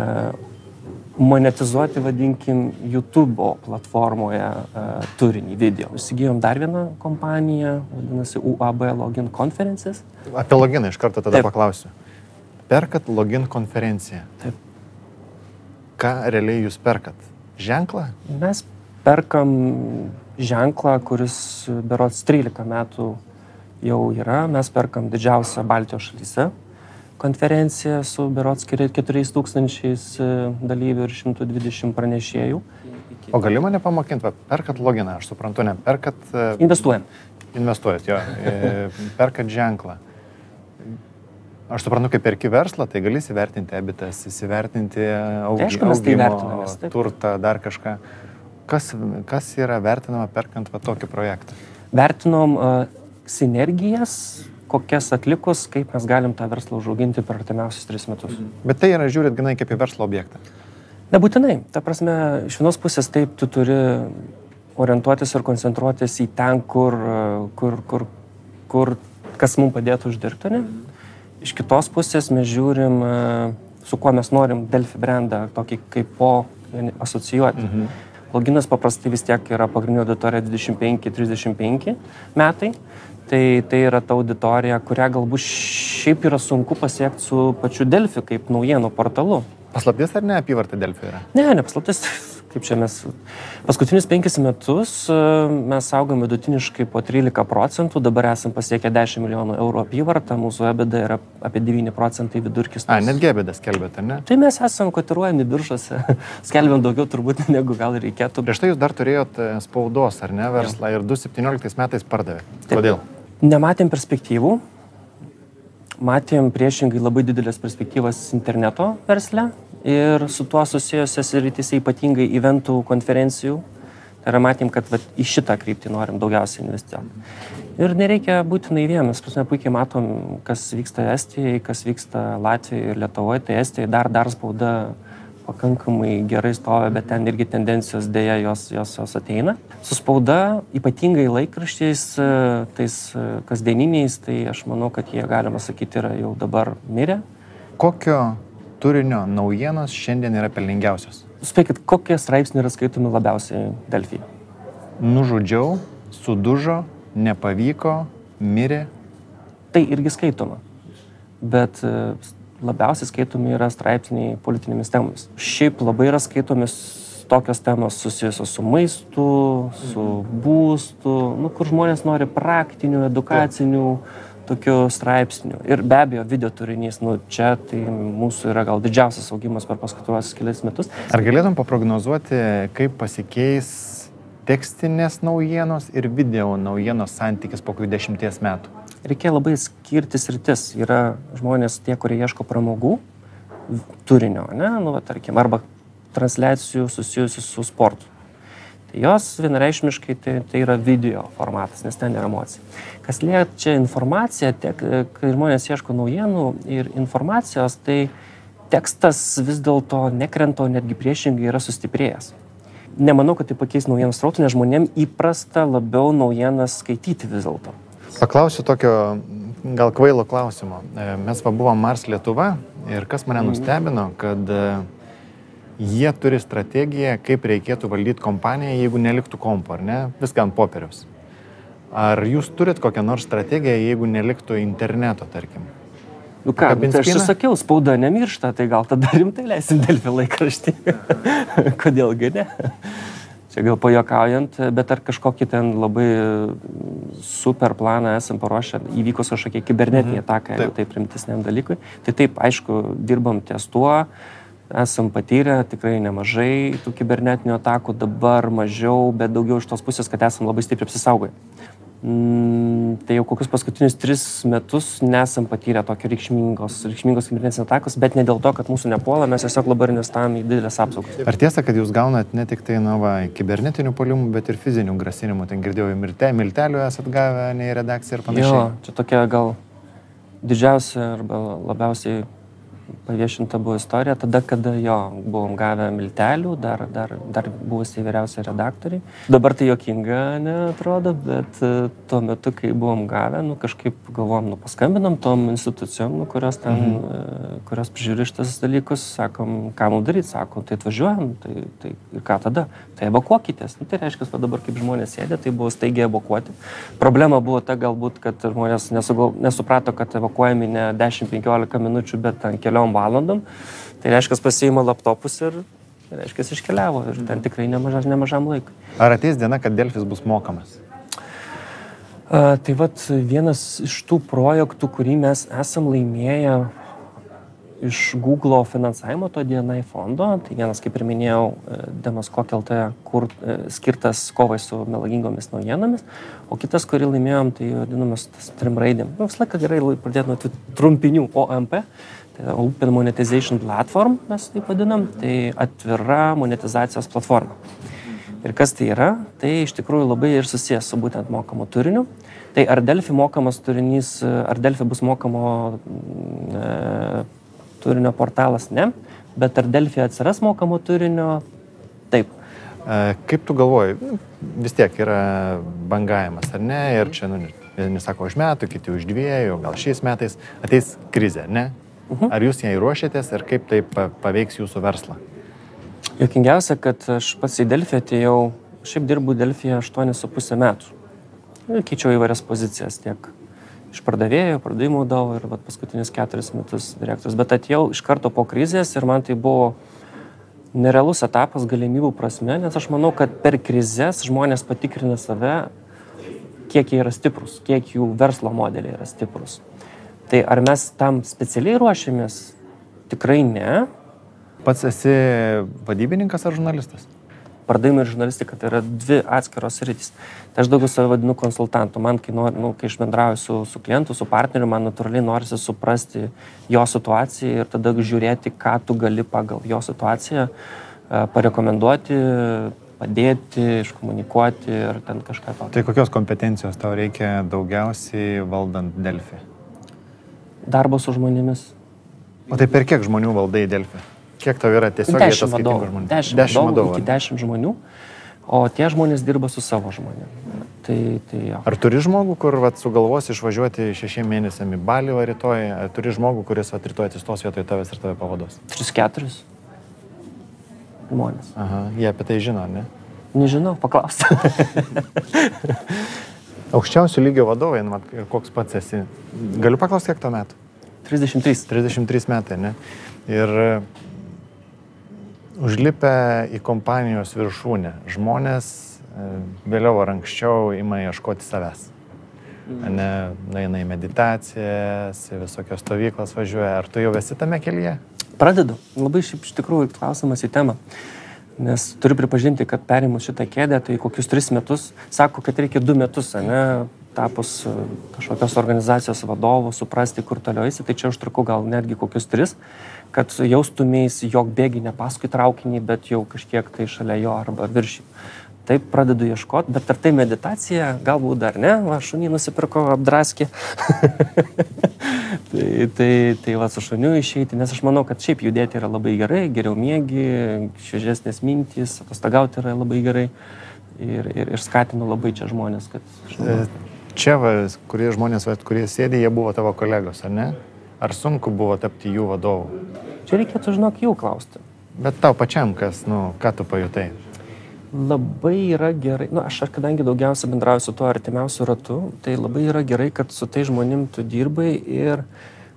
monetizuoti, vadinkim, YouTube platformoje uh, turinį video. Įsigijom dar vieną kompaniją, vadinasi UAB Login Conferences. Apie loginą iš karto tada Taip. paklausiu. Perkat login konferenciją. Taip. Ką realiai jūs perkat? Ženklą? Mes perkam ženklą, kuris berots 13 metų jau yra. Mes perkam didžiausią Baltijos šalyse konferencija su berots 4000 e, dalyvių ir 120 pranešėjų. O gali mane pamokinti, perkat loginą, aš suprantu, ne, perkat... E, Investuojam. Investuojat, jo, e, perkat ženklą. Aš suprantu, kaip perki verslą, tai gali įsivertinti ebitas, įsivertinti augimą, tai augimo, tai turtą, dar kažką. Kas, kas yra vertinama perkant va, tokį projektą? Vertinom uh, sinergijas, kokias atlikus, kaip mes galim tą verslą užauginti per artimiausius tris metus. Mhm. Bet tai yra žiūrint ganai kaip į verslo objektą. Nebūtinai. Ta prasme, iš vienos pusės taip tu turi orientuotis ir koncentruotis į ten, kur, kur, kur, kur kas mums padėtų uždirbti. Ne? Iš kitos pusės mes žiūrim, su kuo mes norim Delphi brandą tokį kaip po asocijuoti. Mhm. Loginas paprastai vis tiek yra pagrindinė auditorija 25-35 metai tai tai yra ta auditorija, kurią galbūt šiaip yra sunku pasiekti su pačiu Delfi kaip naujienų portalu. Paslaptis ar ne apyvarta Delfi yra? Ne, ne paslaptis. Kaip čia mes, paskutinius penkis metus e, mes augom vidutiniškai po 13 procentų, dabar esam pasiekę 10 milijonų eurų apyvartą, mūsų EBITDA yra apie 9 procentai vidurkis. A, netgi EBITDA skelbėte, ne? Tai mes esam kotiruojami biržose, skelbiam daugiau turbūt negu gal reikėtų. Prieš tai jūs dar turėjot e, spaudos, ar ne, verslą ir 2017 metais pardavė. Kodėl? Nematėm perspektyvų, matėm priešingai labai didelės perspektyvas interneto versle ir su tuo susijusios rytise ypatingai eventų konferencijų. Tai yra matėm, kad vat, į šitą kryptį norim daugiausiai investuoti. Ir nereikia būtinai vienas, mes puikiai matom, kas vyksta Estijoje, kas vyksta Latvijoje ir Lietuvoje, tai Estijoje dar, dar spauda pakankamai gerai stovi, bet ten irgi tendencijos dėja jos, jos, jos ateina. Su spauda, ypatingai laikraščiais, e, tais e, kasdieniniais, tai aš manau, kad jie, galima sakyti, yra jau dabar mirę. Kokio turinio naujienos šiandien yra pelningiausios? Spėkit, kokie straipsniai yra skaitomi labiausiai Delfijai? Nužudžiau, sudužo, nepavyko, mirė. Tai irgi skaitoma. Bet e, labiausiai skaitomi yra straipsniai politinėmis temomis. Šiaip labai yra skaitomis tokios temos susijusios su maistu, su būstu, nu, kur žmonės nori praktinių, edukacinių tokių straipsnių. Ir be abejo, video turinys, nu, čia tai mūsų yra gal didžiausias augimas per paskutiniuosius kelias metus. Ar galėtum paprognozuoti, kaip pasikeis tekstinės naujienos ir video naujienos santykis po kokių dešimties metų? reikia labai skirtis rytis. Yra žmonės tie, kurie ieško pramogų, turinio, ne, nu, va, tarkim, arba transliacijų susijusių su sportu. Tai jos vienareišmiškai tai, tai yra video formatas, nes ten yra emocija. Kas liečia informaciją, tiek, kai žmonės ieško naujienų ir informacijos, tai tekstas vis dėlto nekrenta, netgi priešingai yra sustiprėjęs. Nemanau, kad tai pakeis naujienų srautų, nes žmonėms įprasta labiau naujienas skaityti vis dėlto. Paklausiu tokio gal kvailo klausimo. E, mes va buvom Mars Lietuva ir kas mane mhm. nustebino, kad e, jie turi strategiją, kaip reikėtų valdyti kompaniją, jeigu neliktų kompo, ar ne? Viską ant popieriaus. Ar jūs turit kokią nors strategiją, jeigu neliktų interneto, tarkim? Nu ką, tai aš sakiau, spauda nemiršta, tai gal tada rimtai leisim Delfi laikraštį. Kodėlgi ne? Čia gal pajokaujant, bet ar kažkokį ten labai super planą esam paruošę įvykus kažkokie kibernetiniai mhm. atakai, taip. taip rimtesniam dalykui. Tai taip, aišku, dirbam ties tuo, esam patyrę tikrai nemažai tų kibernetinių atakų, dabar mažiau, bet daugiau iš tos pusės, kad esam labai stipriai apsisaugoję. Mm, tai jau kokius paskutinius tris metus nesam patyrę tokio reikšmingos, reikšmingos kibernetinės atakos, bet ne dėl to, kad mūsų nepuola, mes tiesiog labai investavome į didelės apsaugas. Ar tiesa, kad jūs gaunat ne tik tai nu, va, kibernetinių polimų, bet ir fizinių grasinimų? Ten girdėjau, milte, miltelių esat gavę, ne į redakciją ir panašiai. Jo, čia tokia gal didžiausia arba labiausiai paviešinta buvo istorija tada, kada jo buvom gavę miltelių, dar, dar, dar buvusiai vyriausiai redaktoriai. Dabar tai jokinga neatrodo, bet e, tuo metu, kai buvom gavę, nu, kažkaip galvom, nu, paskambinom tom institucijom, nu, kurios, ten, mhm. kurios prižiūri šitas dalykus, sakom, ką mums daryti, sakom, tai atvažiuojam, tai, tai ir ką tada, tai evakuokitės. Nu, tai reiškia, kad dabar kaip žmonės sėdė, tai buvo staigiai evakuoti. Problema buvo ta galbūt, kad žmonės nesugal, nesuprato, kad evakuojami ne 10-15 minučių, bet ten keliom valandom. Tai reiškia, pasiima laptopus ir tai reiškia, iškeliavo ir ten tikrai nemažas, nemažam laikui. Ar ateis diena, kad Delfis bus mokamas? A, tai vad vienas iš tų projektų, kurį mes esam laimėję iš Google finansavimo to DNI fondo, tai vienas, kaip ir minėjau, e, Demaskok LT, kur e, skirtas kovai su melagingomis naujienomis, o kitas, kurį laimėjom, tai vadinamas trim raidėm. Nu, visą laiką gerai pradėti nuo trumpinių OMP, Tai Open Monetization Platform, mes taip vadinam, tai atvira monetizacijos platforma. Ir kas tai yra? Tai iš tikrųjų labai ir susijęs su būtent mokamu turiniu. Tai ar Delfi mokamas turinys, ar Delfi bus mokamo e, turinio portalas, ne. Bet ar Delfi atsiras mokamo turinio? Taip. E, kaip tu galvoji, vis tiek yra bangavimas, ar ne? Ir čia, nu, vieni sako už metų, kiti už dviejų, gal šiais metais ateis krizė, ne? Mhm. Ar jūs jai ruošiatės ir kaip tai paveiks jūsų verslą? Jokingiausia, kad aš pats į Delfiją atėjau, šiaip dirbu Delfiją 8,5 metų. Keičiau įvairias pozicijas, tiek iš pardavėjo, pardavimų daug ir vat, paskutinius keturis metus direktorius. Bet atėjau iš karto po krizės ir man tai buvo nerealus etapas galimybių prasme, nes aš manau, kad per krizės žmonės patikrina save, kiek jie yra stiprus, kiek jų verslo modeliai yra stiprus. Tai ar mes tam specialiai ruošiamės? Tikrai ne. Pats esi vadybininkas ar žurnalistas? Pardavimai ir žurnalistika tai yra dvi atskiros rytis. Tai aš daugiau save vadinu konsultantu. Man, kai, nor, nu, kai aš bendrauju su, su klientu, su partneriu, man natūraliai norisi suprasti jo situaciją ir tada žiūrėti, ką tu gali pagal jo situaciją uh, parekomenduoti, padėti, iškomunikuoti ir ten kažką tokio. Tai kokios kompetencijos tau reikia daugiausiai valdant Delfį? Darbo su žmonėmis. O tai per kiek žmonių valdai Delfį? Kiek tau yra tiesiog Dešimt vadovų. Dešimt, dešimt vadovų. Iki dešimt žmonių. O tie žmonės dirba su savo žmonėmis. Tai, tai jo. Ar turi žmogų, kur vat, sugalvos išvažiuoti šešiem mėnesiam į Balį va rytoj? Ar turi žmogų, kuris vat, rytoj atsistos vietoj tavęs ir tave pavados? Tris keturis žmonės. Aha, jie apie tai žino, ne? Nežinau, paklausti. Aukščiausių lygio vadovai, nu, vat, koks pats esi. Galiu paklausti, kiek tau metų? 33. 33 metai, ne? Ir užlipę į kompanijos viršūnę, žmonės e, vėliau ar anksčiau ima ieškoti savęs. Mhm. Ne, nueina į meditacijas, į visokios stovyklas važiuoja. Ar tu jau esi tame kelyje? Pradedu. Labai šiaip iš tikrųjų klausimas į temą. Nes turiu pripažinti, kad perimus šitą kėdę, tai kokius tris metus, sako, kad reikia du metus, ne, tapus e, kažkokios organizacijos vadovu, suprasti, kur toliau eisi, tai čia užtruko gal netgi kokius tris kad jaustumės, jog bėgi ne paskui traukinį, bet jau kažkiek tai šalia jo arba virš. Taip pradedu ieškoti, bet ar tai meditacija, galbūt dar ne, va, šunį nusipirko apdraskį. tai, tai, tai va, su šuniu išeiti, nes aš manau, kad šiaip judėti yra labai gerai, geriau mėgi, šviežesnės mintys, atostagauti yra labai gerai ir, ir, ir skatinu labai čia žmonės, kad... Žinoma. Čia, va, kurie žmonės, va, kurie sėdė, jie buvo tavo kolegos, ar ne? Ar sunku buvo tapti jų vadovu? Čia reikėtų, žinok, jų klausti. Bet tau pačiam, kas, nu, ką tu pajutai? Labai yra gerai, nu, aš kadangi daugiausia bendrauju su tuo artimiausiu ratu, tai labai yra gerai, kad su tai žmonėm tu dirbai ir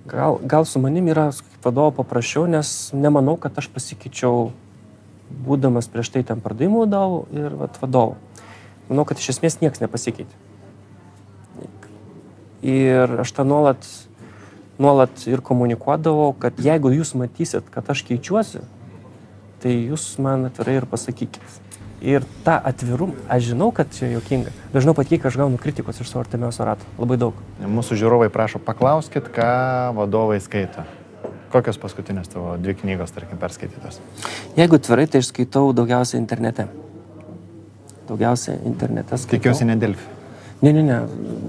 gal, gal su manim yra vadovo paprasčiau, nes nemanau, kad aš pasikeičiau, būdamas prieš tai ten pardavimų vadovu ir vat, vadovu. Manau, kad iš esmės niekas nepasikeitė. Ir aš tą nuolat nuolat ir komunikuodavau, kad jeigu jūs matysit, kad aš keičiuosi, tai jūs man atvirai ir pasakykit. Ir tą atvirumą, aš žinau, kad čia jokinga, žinau pat kiek aš gaunu kritikos iš savo artimiausio rato. Labai daug. Mūsų žiūrovai prašo, paklauskit, ką vadovai skaito. Kokios paskutinės tavo dvi knygos, tarkim, perskaitytos? Jeigu tvirai, tai aš skaitau daugiausiai internete. Daugiausiai internete. Skaitau. Tikiuosi, ne Delfi. Ne, ne, ne.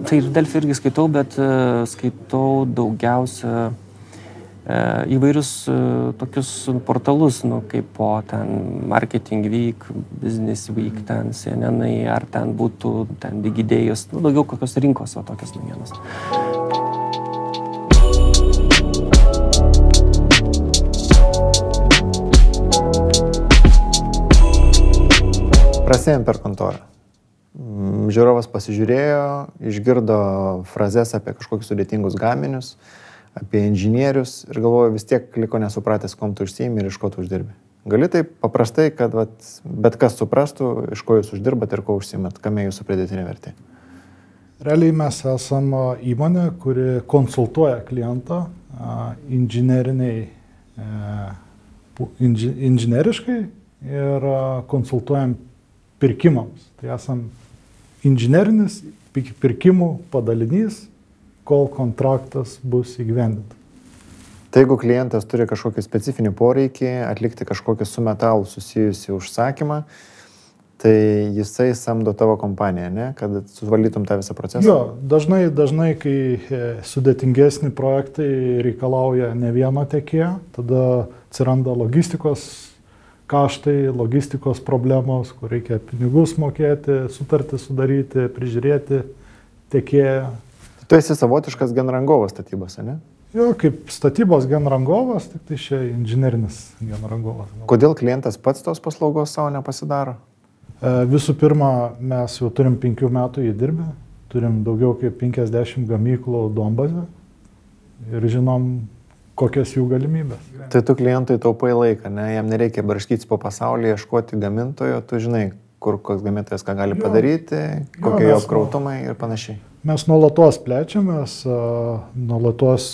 Tai ir Delfi irgi skaitau, bet uh, skaitau daugiausia uh, įvairius uh, tokius portalus, nu, kaip po ten Marketing Week, Business Week, ten CNN, ar ten būtų ten Digidėjus, nu, daugiau kokios rinkos, o tokias naujienas. Prasėjom per kontorą. Mm, žiūrovas pasižiūrėjo, išgirdo frazes apie kažkokius sudėtingus gaminius, apie inžinierius ir galvoju, vis tiek liko nesupratęs, kom tu užsiimi ir iš ko tu uždirbi. Gali taip paprastai, kad vat, bet kas suprastų, iš ko jūs uždirbat ir ko užsimat, kame jūsų pridėtinė vertė. Realiai mes esame įmonė, kuri konsultuoja klientą inžineriniai, e, inžineriškai ir konsultuojam pirkimams. Tai esam inžinerinis pirkimų padalinys, kol kontraktas bus įgyvendintas. Tai jeigu klientas turi kažkokį specifinį poreikį atlikti kažkokį su metalu susijusi užsakymą, tai jisai samdo tavo kompaniją, ne? kad suvaldytum tą visą procesą? Jo, dažnai, dažnai, kai e, sudėtingesni projektai reikalauja ne vieno tiekėjo, tada atsiranda logistikos kaštai, logistikos problemos, kur reikia pinigus mokėti, sutartį sudaryti, prižiūrėti tiekėją. Tu esi savotiškas genrangovas statybose, ne? Jo, kaip statybos genrangovas, tik tai čia inžinerinis genrangovas. Kodėl klientas pats tos paslaugos savo nepasidaro? E, visų pirma, mes jau turim penkių metų įdirbę, turim daugiau kaip 50 gamyklų Dombazė ir žinom, kokias jų galimybės. Tai tu klientui taupai laiką, ne, jam nereikia barškytis po pasaulį, ieškoti gamintojo, tu žinai, kur koks gamintojas ką gali padaryti, kokie jo mes- apkrautumai ir panašiai. Mes nuolatos plečiamės, nuolatos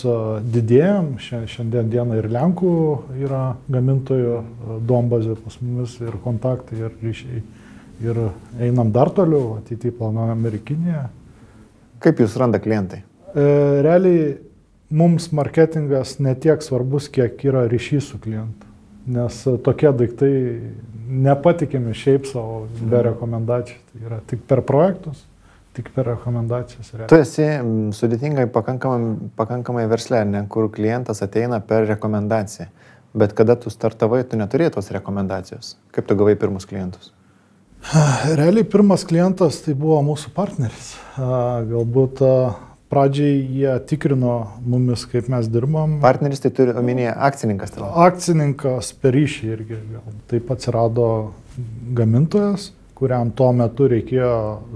didėjom. Šia- Šiandien dieną ir Lenkų yra gamintojų a, duombazė pas mumis ir kontaktai ir ryšiai. Ir einam dar toliau, ateityje planuojam ir Kiniją. Kaip jūs randa klientai? E, Realiai mums marketingas netiek svarbus, kiek yra ryšys su klientu. Nes a, tokie daiktai nepatikimi šiaip savo be rekomendacijų. Tai yra tik per projektus, tik per rekomendacijas. realiai. Tu esi sudėtingai pakankamai, pakankamai verslė, ne, kur klientas ateina per rekomendaciją. Bet kada tu startavai, tu neturėjai tos rekomendacijos. Kaip tu gavai pirmus klientus? Realiai pirmas klientas tai buvo mūsų partneris. Galbūt pradžiai jie tikrino mumis, kaip mes dirbam. Partneris tai turi omenyje akcininkas. tavo. Akcininkas per ryšį irgi. Taip atsirado gamintojas, kuriam tuo metu reikėjo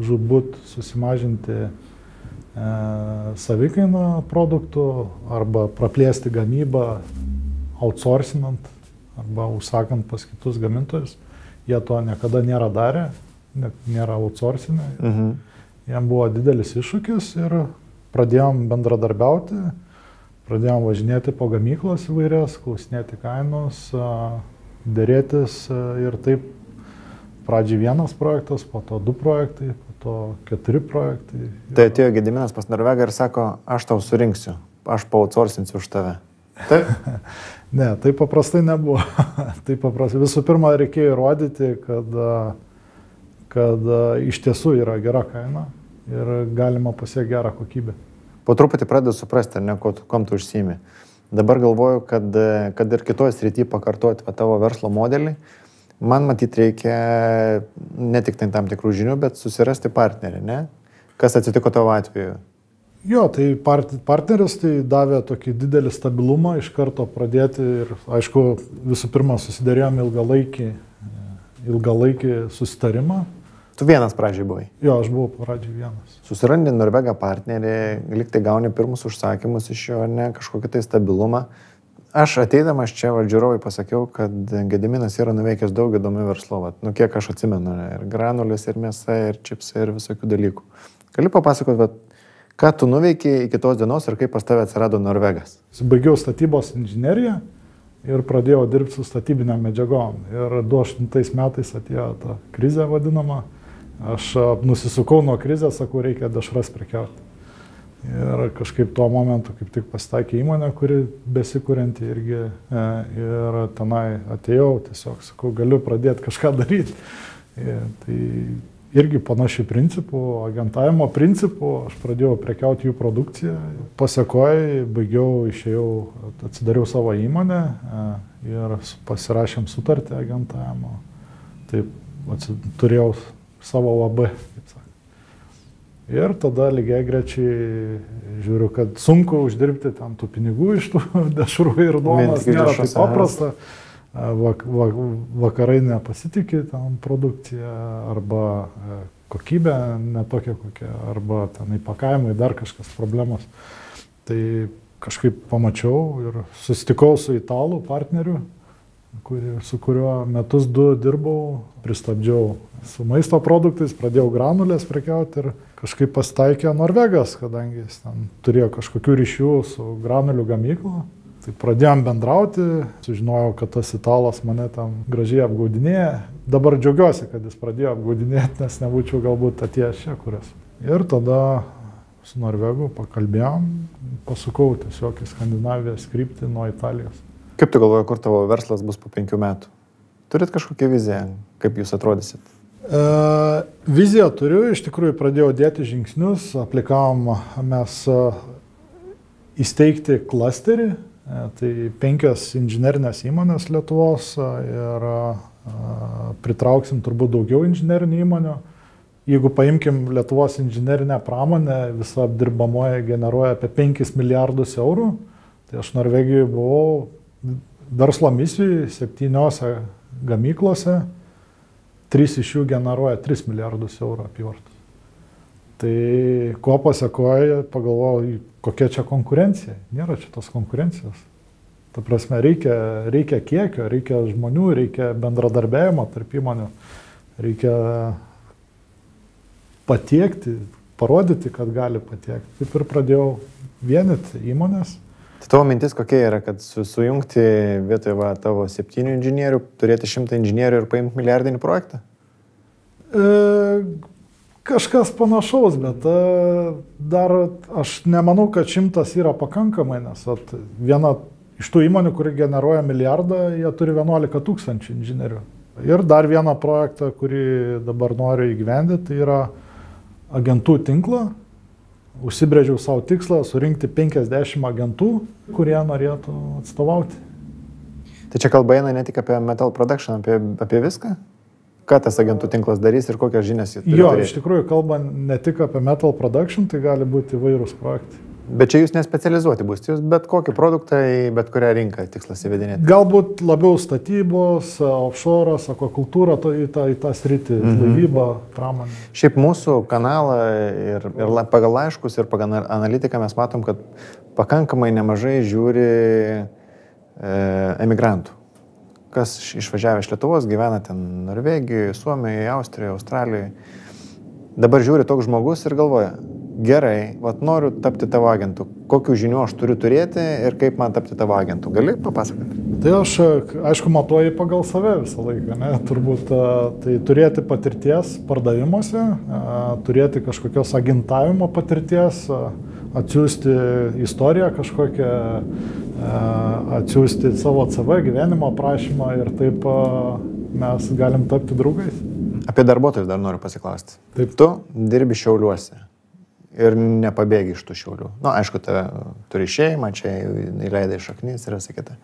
žudbūt susimažinti e, savikainą produktų arba praplėsti gamybą outsourcinant arba užsakant pas kitus gamintojus. Jie to niekada nėra darę, nėra outsourcinę. Mhm. Jam buvo didelis iššūkis ir pradėjom bendradarbiauti, pradėjom važinėti po gamyklas įvairias, klausinėti kainos, dėrėtis ir taip pradžiai vienas projektas, po to du projektai, po to keturi projektai. Tai atėjo Gediminas pas Norvegą ir sako, aš tau surinksiu, aš pautsorsinsiu už tave. Taip. Ne, tai paprastai nebuvo. tai paprastai. Visų pirma, reikėjo įrodyti, kad, kad iš tiesų yra gera kaina ir galima pasiekti gerą kokybę. Po truputį pradedu suprasti, ne, kom tu užsimi. Dabar galvoju, kad, kad ir kitoje srityje pakartoti va, tavo verslo modelį, man matyt reikia ne tik tai tam tikrų žinių, bet susirasti partnerį, ne? Kas atsitiko tavo atveju? Jo, tai part, partneris tai davė tokį didelį stabilumą iš karto pradėti ir, aišku, visų pirma, susidarėjom ilgalaikį, ilgalaikį susitarimą. Tu vienas pradžiai buvai. Jo, aš buvau pradžiai vienas. Susirandi Norvegą partnerį, liktai gauni pirmus užsakymus iš jo, ne kažkokį tai stabilumą. Aš ateidamas čia vadžiūrovai pasakiau, kad Gediminas yra nuveikęs daug įdomių verslų. Vat, nu, kiek aš atsimenu, ir granulės, ir mėsa, ir čipsai, ir visokių dalykų. Gali papasakoti, ką tu nuveikiai iki tos dienos ir kaip pas tavę atsirado Norvegas? Baigiau statybos inžineriją ir pradėjau dirbti su statybinėm medžiagom. Ir 2008 metais atėjo ta krizė vadinama. Aš nusisukau nuo krizės, sakau, reikia dešras prekiauti. Ir kažkaip tuo momentu kaip tik pasitaikė įmonė, kuri besikūrenti irgi. e, Ir tenai atėjau, tiesiog sakau, galiu pradėti kažką daryti. Ir Tai irgi panašių principų, agentavimo principų, aš pradėjau prekiauti jų produkciją. Pasiekoju, baigiau, išėjau, atsidariau savo įmonę e, ir pasirašėm sutartį agentavimo. Taip, atsi- turėjau savo labai. Ir tada lygiai grečiai žiūriu, kad sunku uždirbti tam tų pinigų iš tų dešrų ir duonos, nėra taip paprasta. Vak, vak, vakarai nepasitikė tam produkciją arba e, kokybė netokia kokia, arba ten įpakavimai, dar kažkas problemos. Tai kažkaip pamačiau ir susitikau su italų partneriu, kuri, su kuriuo metus du dirbau, pristabdžiau su maisto produktais, pradėjau granulės prekiauti ir kažkaip pasitaikė Norvegas, kadangi jis ten turėjo kažkokių ryšių su granulių gamykla. Tai pradėjom bendrauti, sužinojau, kad tas italas mane tam gražiai apgaudinėja. Dabar džiaugiuosi, kad jis pradėjo apgaudinėti, nes nebūčiau galbūt atėjęs čia, kurias. Ir tada su Norvegu pakalbėjom, pasukau tiesiog į Skandinavijos kryptį nuo Italijos. Kaip tu galvoji, kur tavo verslas bus po penkių metų? Turit kažkokią viziją, kaip jūs atrodysit? E, viziją turiu, iš tikrųjų pradėjau dėti žingsnius, aplikavom mes e, įsteigti klasterį, e, tai penkios inžinerinės įmonės Lietuvos e, ir pritrauksim turbūt daugiau inžinerinių įmonių. Jeigu paimkim Lietuvos inžinerinę pramonę, visa apdirbamoji generuoja apie 5 milijardus eurų, tai aš Norvegijoje buvau verslo misijai septyniose gamyklose, trys iš jų generuoja 3 milijardus eurų apyvartos. Tai ko pasiekoja, pagalvojau, kokia čia konkurencija. Nėra čia tos konkurencijos. Ta prasme, reikia, reikia kiekio, reikia žmonių, reikia bendradarbiavimo tarp įmonių, reikia patiekti, parodyti, kad gali patiekti. Taip ir pradėjau vienyti įmonės. Tai tavo mintis kokia yra, kad su, sujungti vietoje va, tavo septynių inžinierių, turėti šimtą inžinierių ir paimti milijardinį projektą? E, kažkas panašaus, bet e, dar aš nemanau, kad šimtas yra pakankamai, nes at, viena iš tų įmonių, kuri generuoja milijardą, jie turi 11 tūkstančių inžinierių. Ir dar vieną projektą, kurį dabar noriu įgyvendinti, tai yra agentų tinklą. Užsibrėžiau savo tikslą surinkti 50 agentų, kurie norėtų atstovauti. Tai čia kalba eina ne tik apie metal production, apie, apie viską? Ką tas agentų tinklas darys ir kokias žinias jis turi? Jo, turėti? iš tikrųjų, kalba ne tik apie metal production, tai gali būti įvairūs projektai. Bet čia jūs nespecializuoti bus, jūs bet kokį produktą į bet kurią rinką tikslas įvedinėti. Galbūt labiau statybos, offshore'as, akvakultūra, to, į, tą, į tą sritį, mhm. laivyba, pramonė. Šiaip mūsų kanalą ir, ir pagal laiškus ir pagal ana- analitiką mes matom, kad pakankamai nemažai žiūri e, emigrantų. Kas iš- išvažiavę iš Lietuvos, gyvena ten Norvegijoje, Suomijoje, Austrijoje, Australijoje. Dabar žiūri toks žmogus ir galvoja, gerai, vat noriu tapti tavo agentu. Kokių žinių aš turiu turėti ir kaip man tapti tavo agentu. Gali papasakoti? Tai aš, aišku, matuoju pagal save visą laiką, ne? Turbūt tai turėti patirties pardavimuose, turėti kažkokios agentavimo patirties, atsiųsti istoriją kažkokią, atsiųsti savo CV gyvenimo aprašymą ir taip mes galim tapti draugais. Apie darbuotojus dar noriu pasiklausti. Taip. Tu dirbi šiauliuose ir nepabėgi iš tų šiaulių. Na, nu, aišku, tave turi šeimą, čia įleidai šaknis ir visą kitą.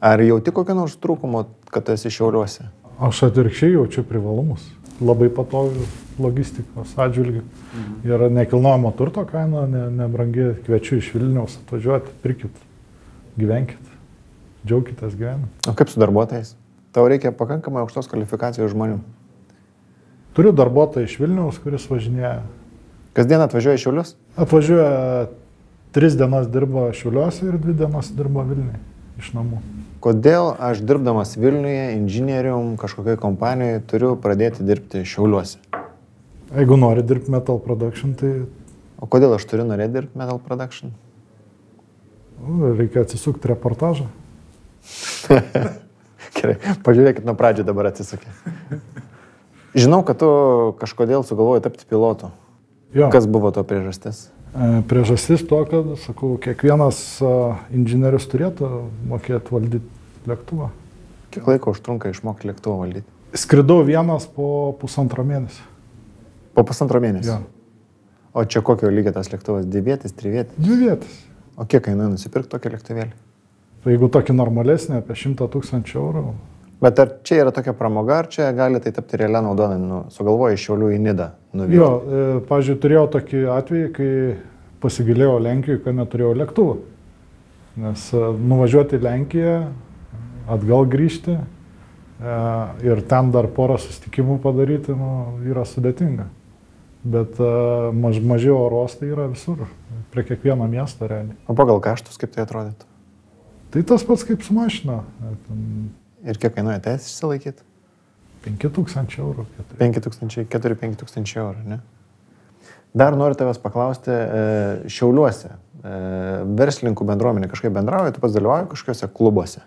Ar jauti kokią nors trūkumą, kad tu esi šiauliuose? Aš atvirkščiai jaučiu privalumus. Labai patogių logistikos atžvilgių. Mhm. Ir nekilnojamo turto kaina ne, nebrangi. Kviečiu iš Vilniaus atvažiuoti, pirkit, gyvenkit, džiaukitės gyvenimu. O kaip su darbuotojais? Tau reikia pakankamai aukštos kvalifikacijos žmonių. Turiu darbuotoją iš Vilniaus, kuris važinėja. Kasdien atvažiuoja į šiaulius? Atvažiuoja tris dienas dirba Šiauliuose ir dvi dienas dirba Vilniui iš namų. Kodėl aš dirbdamas Vilniuje, inžinierium kažkokiai kompanijoje turiu pradėti dirbti šiauliuose? Jeigu nori dirbti metal production, tai O kodėl aš turiu norėti dirbti metal production? nu, reikia atsisukti reportažą. Gerai, pažiūrėkit nuo pradžio dabar atsisukė. Žinau, kad tu kažkodėl sugalvojai tapti pilotu. Jo. Kas buvo to priežastis? E, Priežastis to, kad, sakau, kiekvienas a, inžinierius turėtų mokėti valdyti lėktuvą. Kiek laiko užtrunka išmokti lėktuvą valdyti? Skridau vienas po pusantro mėnesio. Po pusantro mėnesio. Jo. O čia kokio lygio tas lėktuvas? Dvivietis, trivietis? Dvi vietas. O kiek kainuoja nusipirkti tokį lėktuvėlį? Tai Jeigu tokį normalesnį, apie 100 tūkstančių eurų. Bet ar čia yra tokia pramoga, ar čia gali tai tapti realią naudą, nu, sugalvoja iš Šiaulių į Nidą nuvykti? Jo, e, pažiūrėjau, turėjau tokį atvejį, kai pasigilėjau Lenkijoje, kad neturėjau lėktuvų. Nes e, nuvažiuoti į Lenkiją, atgal grįžti e, ir ten dar porą susitikimų padaryti, nu, yra sudėtinga. Bet e, maž, maži oros tai yra visur, prie kiekvieno miesto realiai. O pagal kaštus kaip tai atrodytų? Tai tas pats kaip su mašina. ten Ir kiek kainuoja teisės išsilaikyti? 5000 eurų. keturi. 5000, 4-5 tūkstančiai eurų, ne? Dar noriu tavęs paklausti, e, Šiauliuose e, verslininkų bendruomenė kažkaip bendrauja, tu pats dalyvauji kažkokiuose klubuose.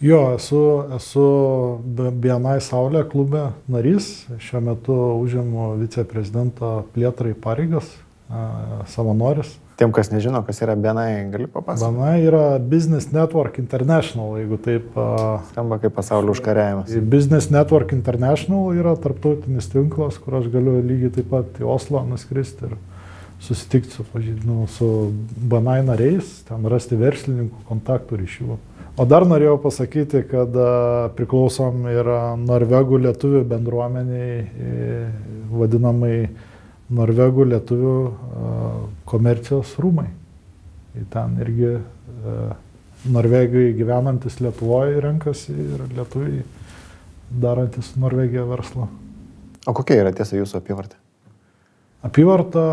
Jo, esu, esu BNI Saulė klube narys, šiuo metu užimu viceprezidento plėtrai pareigas, a, savanoris. Tiem, kas nežino, kas yra BNI, gali papasakoti. BNI yra Business Network International, jeigu taip. Skamba kaip pasaulio užkariavimas. Business Network International yra tarptautinis tinklas, kur aš galiu lygiai taip pat į Oslo nuskristi ir susitikti su, nu, su BNI nariais, ten rasti verslininkų kontaktų ryšių. O dar norėjau pasakyti, kad priklausom ir norvegų lietuvių bendruomeniai, vadinamai norvegų lietuvių komercijos rūmai. Ir ten irgi a, norvegai gyvenantis Lietuvoje renkasi ir lietuviai darantis Norvegiją verslą. O kokia yra tiesa jūsų apyvartė? Apyvarta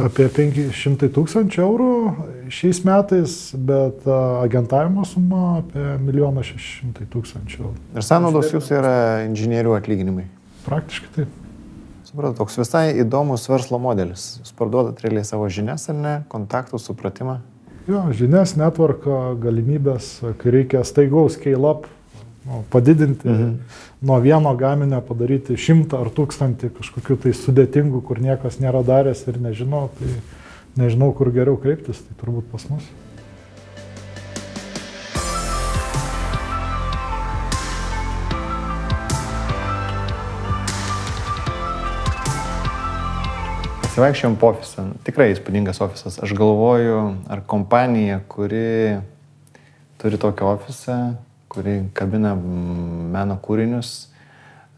apie 500 tūkstančių eurų šiais metais, bet agentavimo suma apie 1 600 tūkstančių eurų. Ir sąnaudos jūsų yra inžinierių atlyginimai. Praktiškai taip. Supratau, toks visai įdomus verslo modelis. Jūs parduodat realiai savo žinias ar ne, kontaktų, supratimą. Jo, žinias, netvarką, galimybės, kai reikia staigaus scale up, nu, padidinti mhm. nuo vieno gaminio, padaryti šimtą ar tūkstantį kažkokių tai sudėtingų, kur niekas nėra daręs ir nežino, tai nežinau, kur geriau kreiptis, tai turbūt pas mus. Pasivaikščiojom po ofisą. Tikrai įspūdingas ofisas. Aš galvoju, ar kompanija, kuri turi tokį ofisą, kuri kabina meno kūrinius,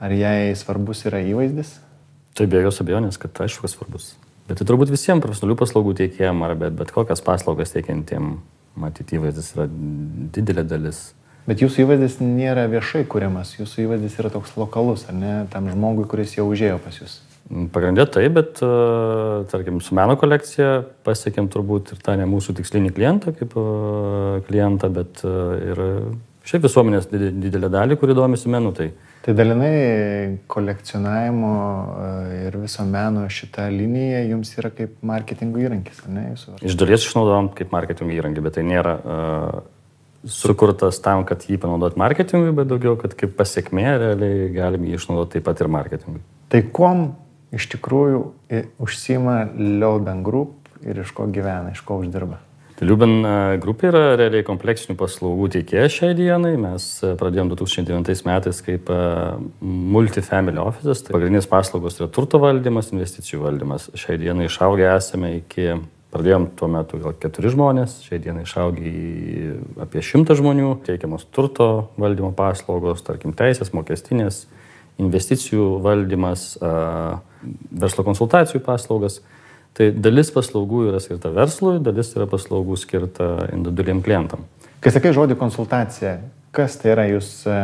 ar jai svarbus yra įvaizdis? Tai be jokios abejonės, kad aišku, kad svarbus. Bet tai turbūt visiems profesionalių paslaugų teikėjim ar bet, bet kokias paslaugas teikiantiem, matyti, įvaizdis yra didelė dalis. Bet jūsų įvaizdis nėra viešai kuriamas, jūsų įvaizdis yra toks lokalus, ar ne, tam žmogui, kuris jau užėjo pas jūs. Pagrindė tai, bet, uh, tarkim, su meno kolekcija pasiekėm turbūt ir tą ne mūsų tikslinį klientą kaip uh, klientą, bet uh, ir šiaip visuomenės didelę dalį, kuri domisi menu. Tai, tai dalinai kolekcionavimo ir viso meno šita linija jums yra kaip marketingo įrankis, ar ne? Jūsų? Iš dalies išnaudojam kaip marketingo įrankį, bet tai nėra uh, sukurtas tam, kad jį panaudot marketingui, bet daugiau, kad kaip pasiekmė realiai galim jį išnaudoti taip pat ir marketingui. Tai kuom iš tikrųjų užsima Liauben Group ir iš ko gyvena, iš ko uždirba? Tai Liuben grupė yra realiai kompleksinių paslaugų teikėja šiai dienai. Mes pradėjome 2009 metais kaip multifamily office. Tai pagrindinės paslaugos yra turto valdymas, investicijų valdymas. Šiai dienai išaugę esame iki, pradėjom tuo metu gal keturi žmonės, šiai dienai išaugę į apie šimtą žmonių. Teikiamos turto valdymo paslaugos, tarkim teisės, mokestinės, investicijų valdymas. Uh, verslo konsultacijų paslaugas. Tai dalis paslaugų yra skirta verslui, dalis yra paslaugų skirta individualiem klientam. Kai sakai žodį konsultacija, kas tai yra? Jūs e,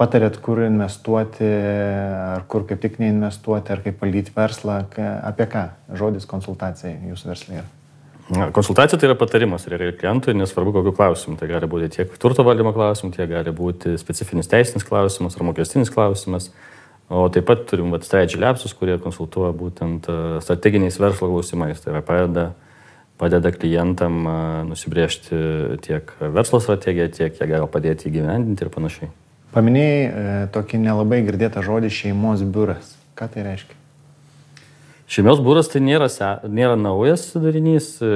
patarėt, kur investuoti, ar kur kaip tik neinvestuoti, ar kaip valdyti verslą, apie ką žodis konsultacija jūsų verslė yra? Konsultacija tai yra patarimas realiai klientui, nesvarbu kokiu klausimu. Tai gali būti tiek turto valdymo klausimas, tiek gali būti specifinis teisinis klausimas ar mokestinis klausimas. O taip pat turim vat, strategy labsus, kurie konsultuoja būtent e, strateginiais verslo klausimais. Tai yra padeda, padeda klientam e, nusibriežti tiek verslo strategiją, tiek jie gali padėti įgyvendinti ir panašiai. Paminėjai e, tokį nelabai girdėtą žodį šeimos biuras. Ką tai reiškia? Šeimos būras tai nėra, nėra naujas darinys, e,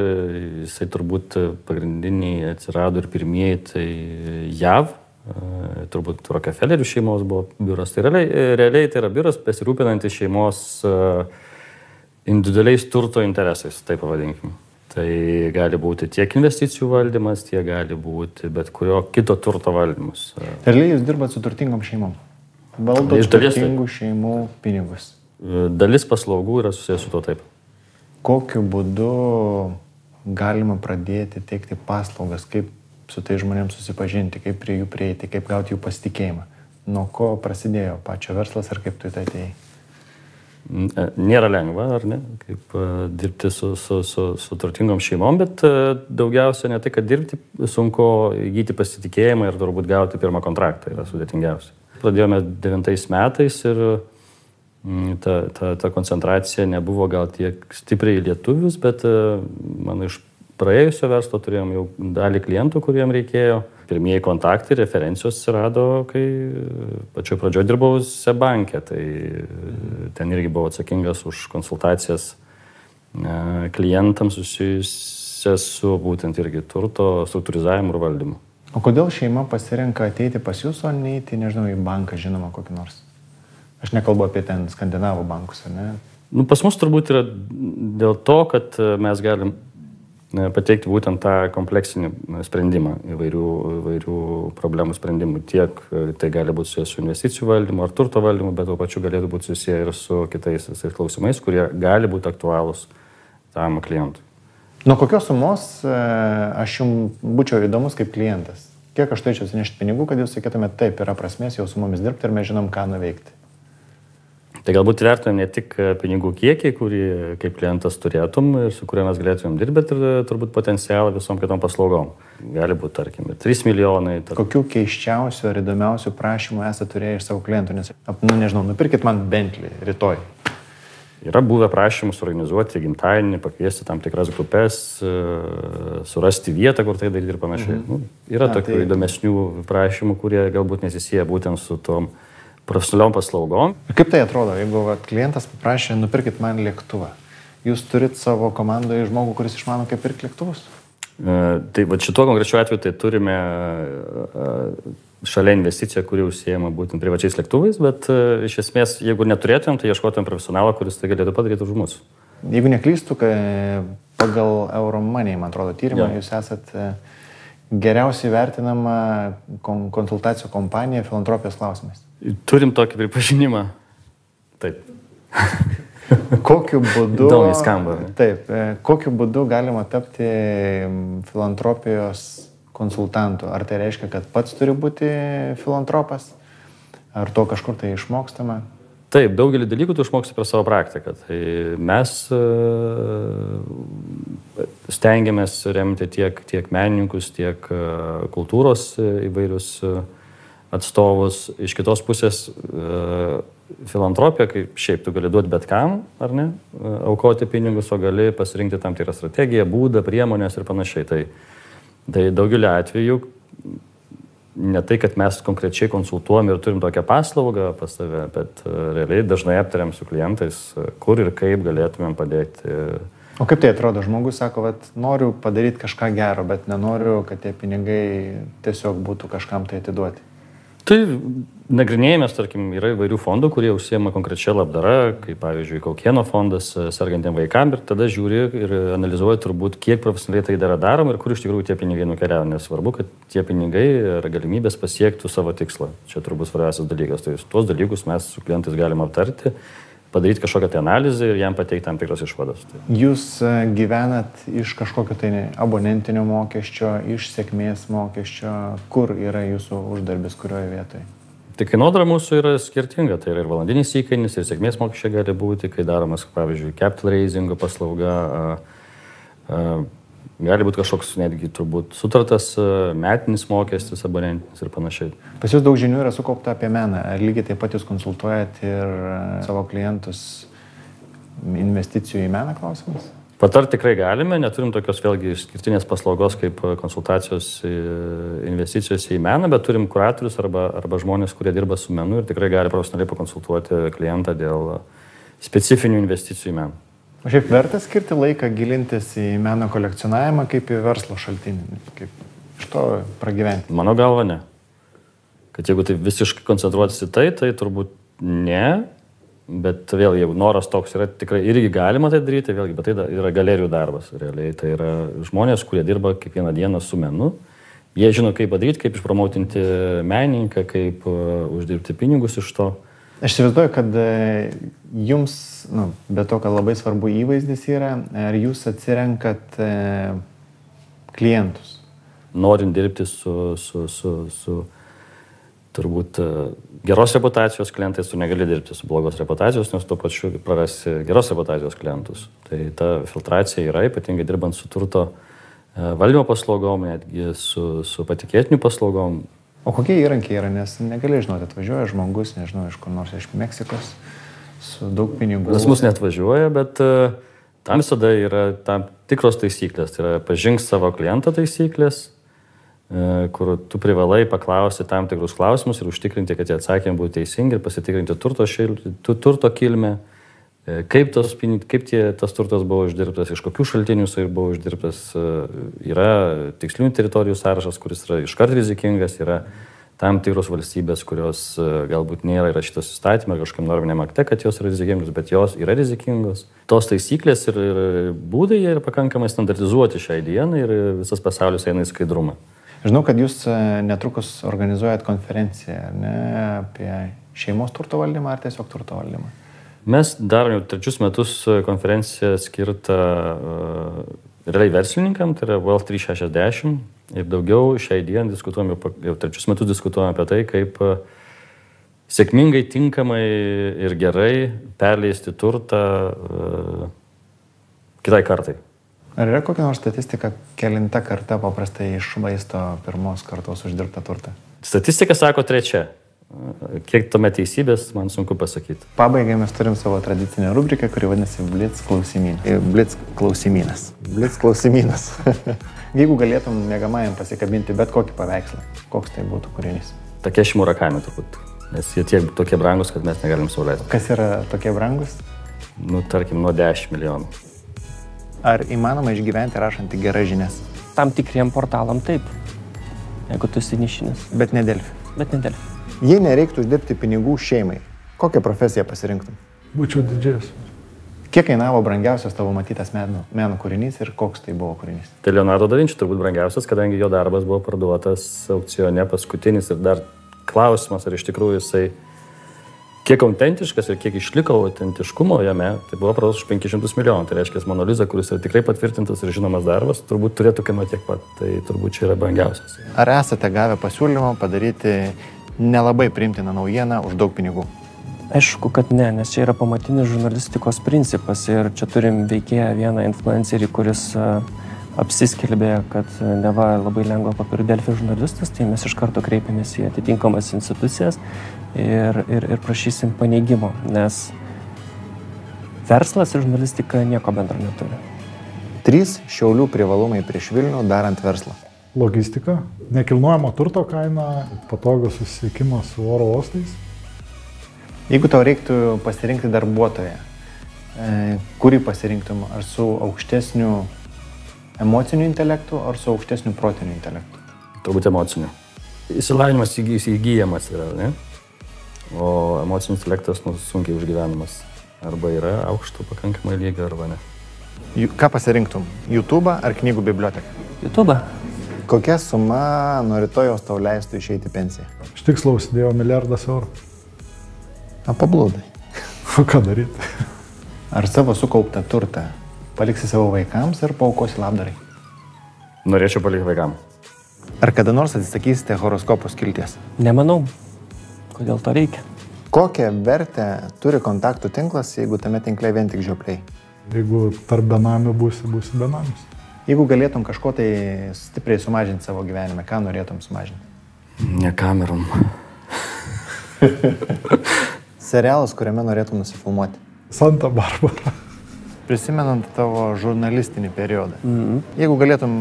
jisai turbūt pagrindiniai atsirado ir pirmieji tai JAV, turbūt Rockefellerių šeimos buvo biuras. Tai realiai, realiai tai yra biuras besirūpinantis šeimos individualiais turto interesais, taip pavadinkim. Tai gali būti tiek investicijų valdymas, tiek gali būti bet kurio kito turto valdymas. Realiai jūs dirbat su turtingom šeimom. Valdote turtingų šeimų pinigus. Dalis paslaugų yra susijęs su to taip. Kokiu būdu galima pradėti teikti paslaugas, kaip su tai žmonėms susipažinti, kaip prie jų prieiti, kaip gauti jų pasitikėjimą. Nuo ko prasidėjo pačio verslas ir kaip tu į tai atėjai? E, nėra lengva, ar ne, kaip uh, dirbti su, su, su, su turtingom šeimom, bet uh, daugiausia ne tai, kad dirbti sunku įgyti pasitikėjimą ir turbūt gauti pirmą kontraktą yra sudėtingiausia. Pradėjome devintais metais ir mm, ta, ta, ta koncentracija nebuvo gal tiek stipriai lietuvius, bet uh, man iš praėjusio verslo turėjom jau dalį klientų, kuriem reikėjo. Pirmieji kontaktai, referencijos atsirado, kai pačioj pradžioje dirbau Sebankė, tai ten irgi buvau atsakingas už konsultacijas e, klientams susijusias su būtent irgi turto struktūrizavimu ir valdymu. O kodėl šeima pasirenka ateiti pas jūs, o neįti, nežinau, į banką, žinoma, kokį nors? Aš nekalbu apie ten skandinavų bankus, ar ne? Nu, pas mus turbūt yra dėl to, kad mes galim pateikti būtent tą kompleksinį sprendimą įvairių, įvairių problemų sprendimų. Tiek e, tai gali būti susijęs su investicijų valdymu ar turto valdymu, bet tuo pačiu galėtų būti susiję ir su kitais klausimais, kurie gali būti aktualūs tam klientui. Nuo kokios sumos e, aš jums būčiau įdomus kaip klientas? Kiek aš turėčiau sunešti pinigų, kad jūs sakytumėte, taip, yra prasmės jau su mumis dirbti ir mes žinom, ką nuveikti? Tai galbūt vertinam ne tik e, pinigų kiekį, kurį kaip klientas turėtum ir su kuriuo mes galėtumėm dirbti, bet ir e, turbūt potencialą visom kitom paslaugom. Gali būti, tarkim, ir 3 milijonai. Tar... Kokių keiščiausių ar įdomiausių prašymų esate turėję iš savo klientų? Nes, nu, nežinau, nupirkit man Bentley rytoj. Yra buvę prašymų suorganizuoti gimtadienį, pakviesti tam tikras grupės, e, surasti vietą, kur tai daryti ir panašiai. Mhm. Nu, yra A, tokių tai... įdomesnių prašymų, kurie galbūt nesisėja būtent su tom profesionaliom paslaugom. Kaip tai atrodo, jeigu vat, klientas paprašė, nupirkit man lėktuvą, jūs turit savo komandoje žmogų, kuris išmano, kaip pirkti lėktuvus? E, tai va šituo konkrečiu atveju tai turime e, šalia investiciją, kuri užsiema būtent privačiais lėktuvais, bet uh, iš esmės, jeigu neturėtumėm, tai ieškotumėm profesionalą, kuris tai galėtų padaryti už mus. Jeigu neklystu, pagal Euromoney, man atrodo, tyrimą, ja. jūs esate geriausiai vertinama konsultacijų kompanija filantropijos klausimais. Turim tokį pripažinimą. Taip. kokiu būdu. Įdomiai skamba. Taip, e, kokiu būdu galima tapti filantropijos konsultantų. Ar tai reiškia, kad pats turi būti filantropas, ar to kažkur tai išmokstama? Taip, daugelį dalykų tu išmoksti per savo praktiką. Tai mes e, stengiamės remti tiek, tiek menininkus, tiek e, kultūros įvairius atstovus. Iš kitos pusės filantropija, kaip šiaip tu gali duoti bet kam, ar ne, aukoti pinigus, o gali pasirinkti tam tikrą strategiją, būdą, priemonės ir panašiai. Tai, Tai daugeliu atveju ne tai, kad mes konkrečiai konsultuojam ir turim tokią paslaugą pas save, bet e, realiai dažnai aptariam su klientais, e, kur ir kaip galėtumėm padėti. O kaip tai atrodo? Žmogus sako, kad noriu padaryti kažką gero, bet nenoriu, kad tie pinigai tiesiog būtų kažkam tai atiduoti. Tai nagrinėjimės, tarkim, yra įvairių fondų, kurie užsiema konkrečia labdara, kaip pavyzdžiui, Kaukieno fondas e, sergantiem vaikam ir tada žiūri ir analizuoja turbūt, kiek profesionaliai tai dara darom ir kur iš tikrųjų tie pinigai nukeliauja. Nes svarbu, kad tie pinigai ir galimybės pasiektų savo tikslą. Čia turbūt svarbiausias dalykas. Tai tuos dalykus mes su klientais galime aptarti padaryti kažkokią tai analizę ir jam pateikti tam tikras išvadas. Jūs e, gyvenat iš kažkokio tai abonentinio mokesčio, iš sėkmės mokesčio, kur yra jūsų uždarbis, kurioje vietoje? Tai kainodara mūsų yra skirtinga, tai yra ir valandinis įkainis, ir sėkmės mokesčiai gali būti, kai daromas, pavyzdžiui, capital raisingo paslauga, a, a, gali būti kažkoks netgi turbūt sutartas metinis mokestis, abonentinis ir panašiai. Pas jūs daug žinių yra sukaupta apie meną. Ar lygiai taip pat jūs konsultuojat ir savo klientus investicijų į meną klausimus? Patart tikrai galime, neturim tokios vėlgi išskirtinės paslaugos kaip konsultacijos investicijos į meną, bet turim kuratorius arba, arba žmonės, kurie dirba su menu ir tikrai gali profesionaliai pakonsultuoti klientą dėl specifinių investicijų į meną. Šiaip verta skirti laiką gilintis į meno kolekcionavimą kaip į verslo šaltinį, kaip iš to pragyventi? Mano galva ne. Kad jeigu tai visiškai koncentruotis į tai, tai turbūt ne, bet vėl jeigu noras toks yra, tikrai irgi galima tai daryti, vėlgi, bet tai yra galerijų darbas, realiai. Tai yra žmonės, kurie dirba kiekvieną dieną su menu. Jie žino, kaip padaryti, kaip išpromotinti menininką, kaip uh, uždirbti pinigus iš to. Aš įsivaizduoju, kad e, jums, nu, be to, kad labai svarbu įvaizdis yra, ar jūs atsirenkat e, klientus? Norint dirbti su, su, su, su turbūt e, geros reputacijos klientais, tu negali dirbti su blogos reputacijos, nes tuo pačiu prarasi geros reputacijos klientus. Tai ta filtracija yra, ypatingai dirbant su turto e, valdymo paslaugom, netgi su, su patikėtiniu paslaugom, O kokie įrankiai yra, nes negali žinoti, atvažiuoja žmogus, nežinau, iš kur nors iš Meksikos su daug pinigų. Pas mus net važiuoja, bet uh, tam visada yra tam tikros taisyklės. Tai yra pažink savo kliento taisyklės, uh, kur tu privalai paklausti tam tikrus klausimus ir užtikrinti, kad tie atsakymai būtų teisingi ir pasitikrinti turto, šil, turto kilmę, uh, kaip, tos, kaip tie, tas turtas buvo uždirbtas, iš kokių šaltinių jisai buvo uždirbtas. Yra tikslinių teritorijų sąrašas, kuris yra iškart rizikingas, yra tam tikros valstybės, kurios e, galbūt nėra įrašytos įstatymą kažkam norminiam akte, kad jos yra rizikingos, bet jos yra rizikingos. Tos taisyklės ir, ir būdai yra pakankamai standartizuoti šiai dienai ir visas pasaulis eina į skaidrumą. Žinau, kad jūs e, netrukus organizuojat konferenciją ne, apie šeimos turto valdymą ar tiesiog turto valdymą. Mes darome jau trečius metus konferenciją skirtą uh, realiai verslininkam, tai yra Wealth 360 Ir daugiau šiai dienai diskutuojame, jau trečius metus diskutuojame apie tai, kaip e, sėkmingai, tinkamai ir gerai perleisti turtą uh, kitai kartai. Ar yra kokia nors statistika, kelinta karta paprastai išvaisto pirmos kartos uždirbtą turtą? Statistika sako trečia. Kiek tome teisybės, man sunku pasakyti. Pabaigai mes turim savo tradicinę rubriką, kuri vadinasi Blitz klausimynas. Blitz klausimynas. Blitz klausimynas. Jeigu galėtum mėgamajam pasikabinti bet kokį paveikslą, koks tai būtų kūrinys? Tokie šimurakami turbūt. Nes jie tiek tokie brangus, kad mes negalim sauliaisti. Kas yra tokie brangus? Nu, tarkim, nuo 10 milijonų. Ar įmanoma išgyventi rašant geras žinias? Tam tikriem portalam taip. Jeigu tu esi nišinis. Bet ne Delfi. Bet ne Delfi. Jei nereiktų uždirbti pinigų šeimai, kokią profesiją pasirinktum? Būčiau didžias. Kiek kainavo brangiausias tavo matytas meno, meno kūrinys ir koks tai buvo kūrinys? Tai Leonardo da Vinci turbūt brangiausias, kadangi jo darbas buvo parduotas aukcione paskutinis ir dar klausimas, ar iš tikrųjų jisai kiek autentiškas ir kiek išliko autentiškumo jame, tai buvo parduotas už 500 milijonų. Tai reiškia, Mona Lisa, kuris yra tikrai patvirtintas ir žinomas darbas, turbūt turėtų kainuoti tiek pat. Tai turbūt čia yra brangiausias. Ar esate gavę pasiūlymą padaryti nelabai primtiną naujieną už daug pinigų? Aišku, kad ne, nes čia yra pamatinis žurnalistikos principas ir čia turim veikėją vieną influencerį, kuris uh, apsiskelbė, kad uh, neva labai lengva papirkti Delfi žurnalistus, tai mes iš karto kreipiamės į atitinkamas institucijas ir, ir, ir prašysim paneigimo, nes verslas ir žurnalistika nieko bendro neturi. Trys šiaulių privalumai prieš Vilnių darant verslą. Logistika, nekilnojamo turto kaina, patogus susisiekimas su oro uostais. Jeigu tau reiktų pasirinkti darbuotoją, e, kurį pasirinktum, ar su aukštesniu emociniu intelektu, ar su aukštesniu protiniu intelektu? Turbūt emociniu. Įsilavinimas įgyjamas yra, ne? O emocinis intelektas nu, sunkiai užgyvenamas. Arba yra aukšto pakankamai lygio, arba ne. Ju- Ką pasirinktum? YouTube ar knygų biblioteką? YouTube. Kokia suma nuo rytojos tau leistų išeiti į pensiją? Iš tikslo užsidėjau milijardas eurų. A, pablūdai. O ką daryti? Ar savo sukauptą turtą paliksi savo vaikams ar paukosi labdarai? Norėčiau palikti vaikam. Ar kada nors atsisakysite horoskopo skilties? Nemanau. Kodėl to reikia? Kokią vertę turi kontaktų tinklas, jeigu tame tinkle vien tik žiopliai? Jeigu tarp benamių būsi, būsi benamis. Jeigu galėtum kažko tai stipriai sumažinti savo gyvenime, ką norėtum sumažinti? Ne kamerom. Serialas, kuriame norėtum nusifilmuoti. Santa Barbara. Prisimenant tavo žurnalistinį periodą. Mhm. Jeigu galėtum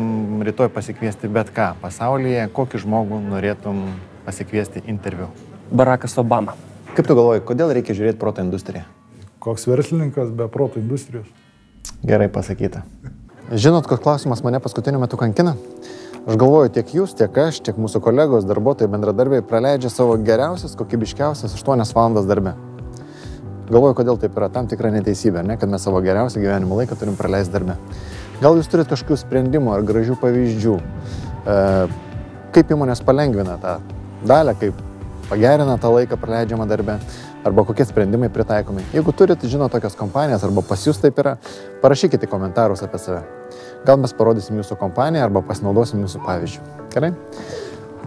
rytoj pasikviesti bet ką pasaulyje, kokį žmogų norėtum pasikviesti interviu? Barackas Obama. Kaip tu galvoji, kodėl reikia žiūrėti proto industriją? Koks verslininkas be proto industrijos? Gerai pasakyta. Žinot, koks klausimas mane paskutiniu metu kankina? Aš galvoju, tiek jūs, tiek aš, tiek mūsų kolegos, darbuotojai, bendradarbiai praleidžia savo geriausias, kokybiškiausias 8 valandas darbe. Galvoju, kodėl taip yra tam tikra neteisybė, ne, kad mes savo geriausią gyvenimo laiką turim praleisti darbe. Gal jūs turite kažkokių sprendimų ar gražių pavyzdžių, e, kaip įmonės palengvina tą dalę, kaip pagerina tą laiką praleidžiamą darbę, arba kokie sprendimai pritaikomi. Jeigu turite, žino tokias kompanijas, arba pas jūs taip yra, parašykite komentarus apie save. Gal mes parodysim jūsų kompaniją arba pasinaudosim jūsų pavyzdžių. Gerai?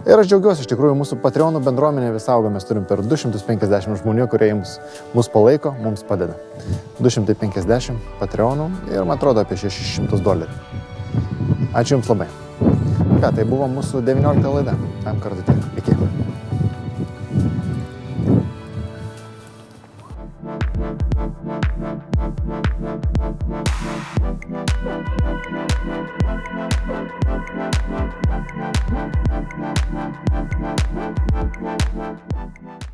Ir aš džiaugiuosi, iš tikrųjų, mūsų Patreonų bendruomenė vis auga, mes turim per 250 žmonių, kurie jums, mus palaiko, mums padeda. 250 Patreonų ir, man atrodo, apie 600 dolerių. Ačiū Jums labai. Ką, tai buvo mūsų 19 laida. Tam kartu tiek. Iki. thank you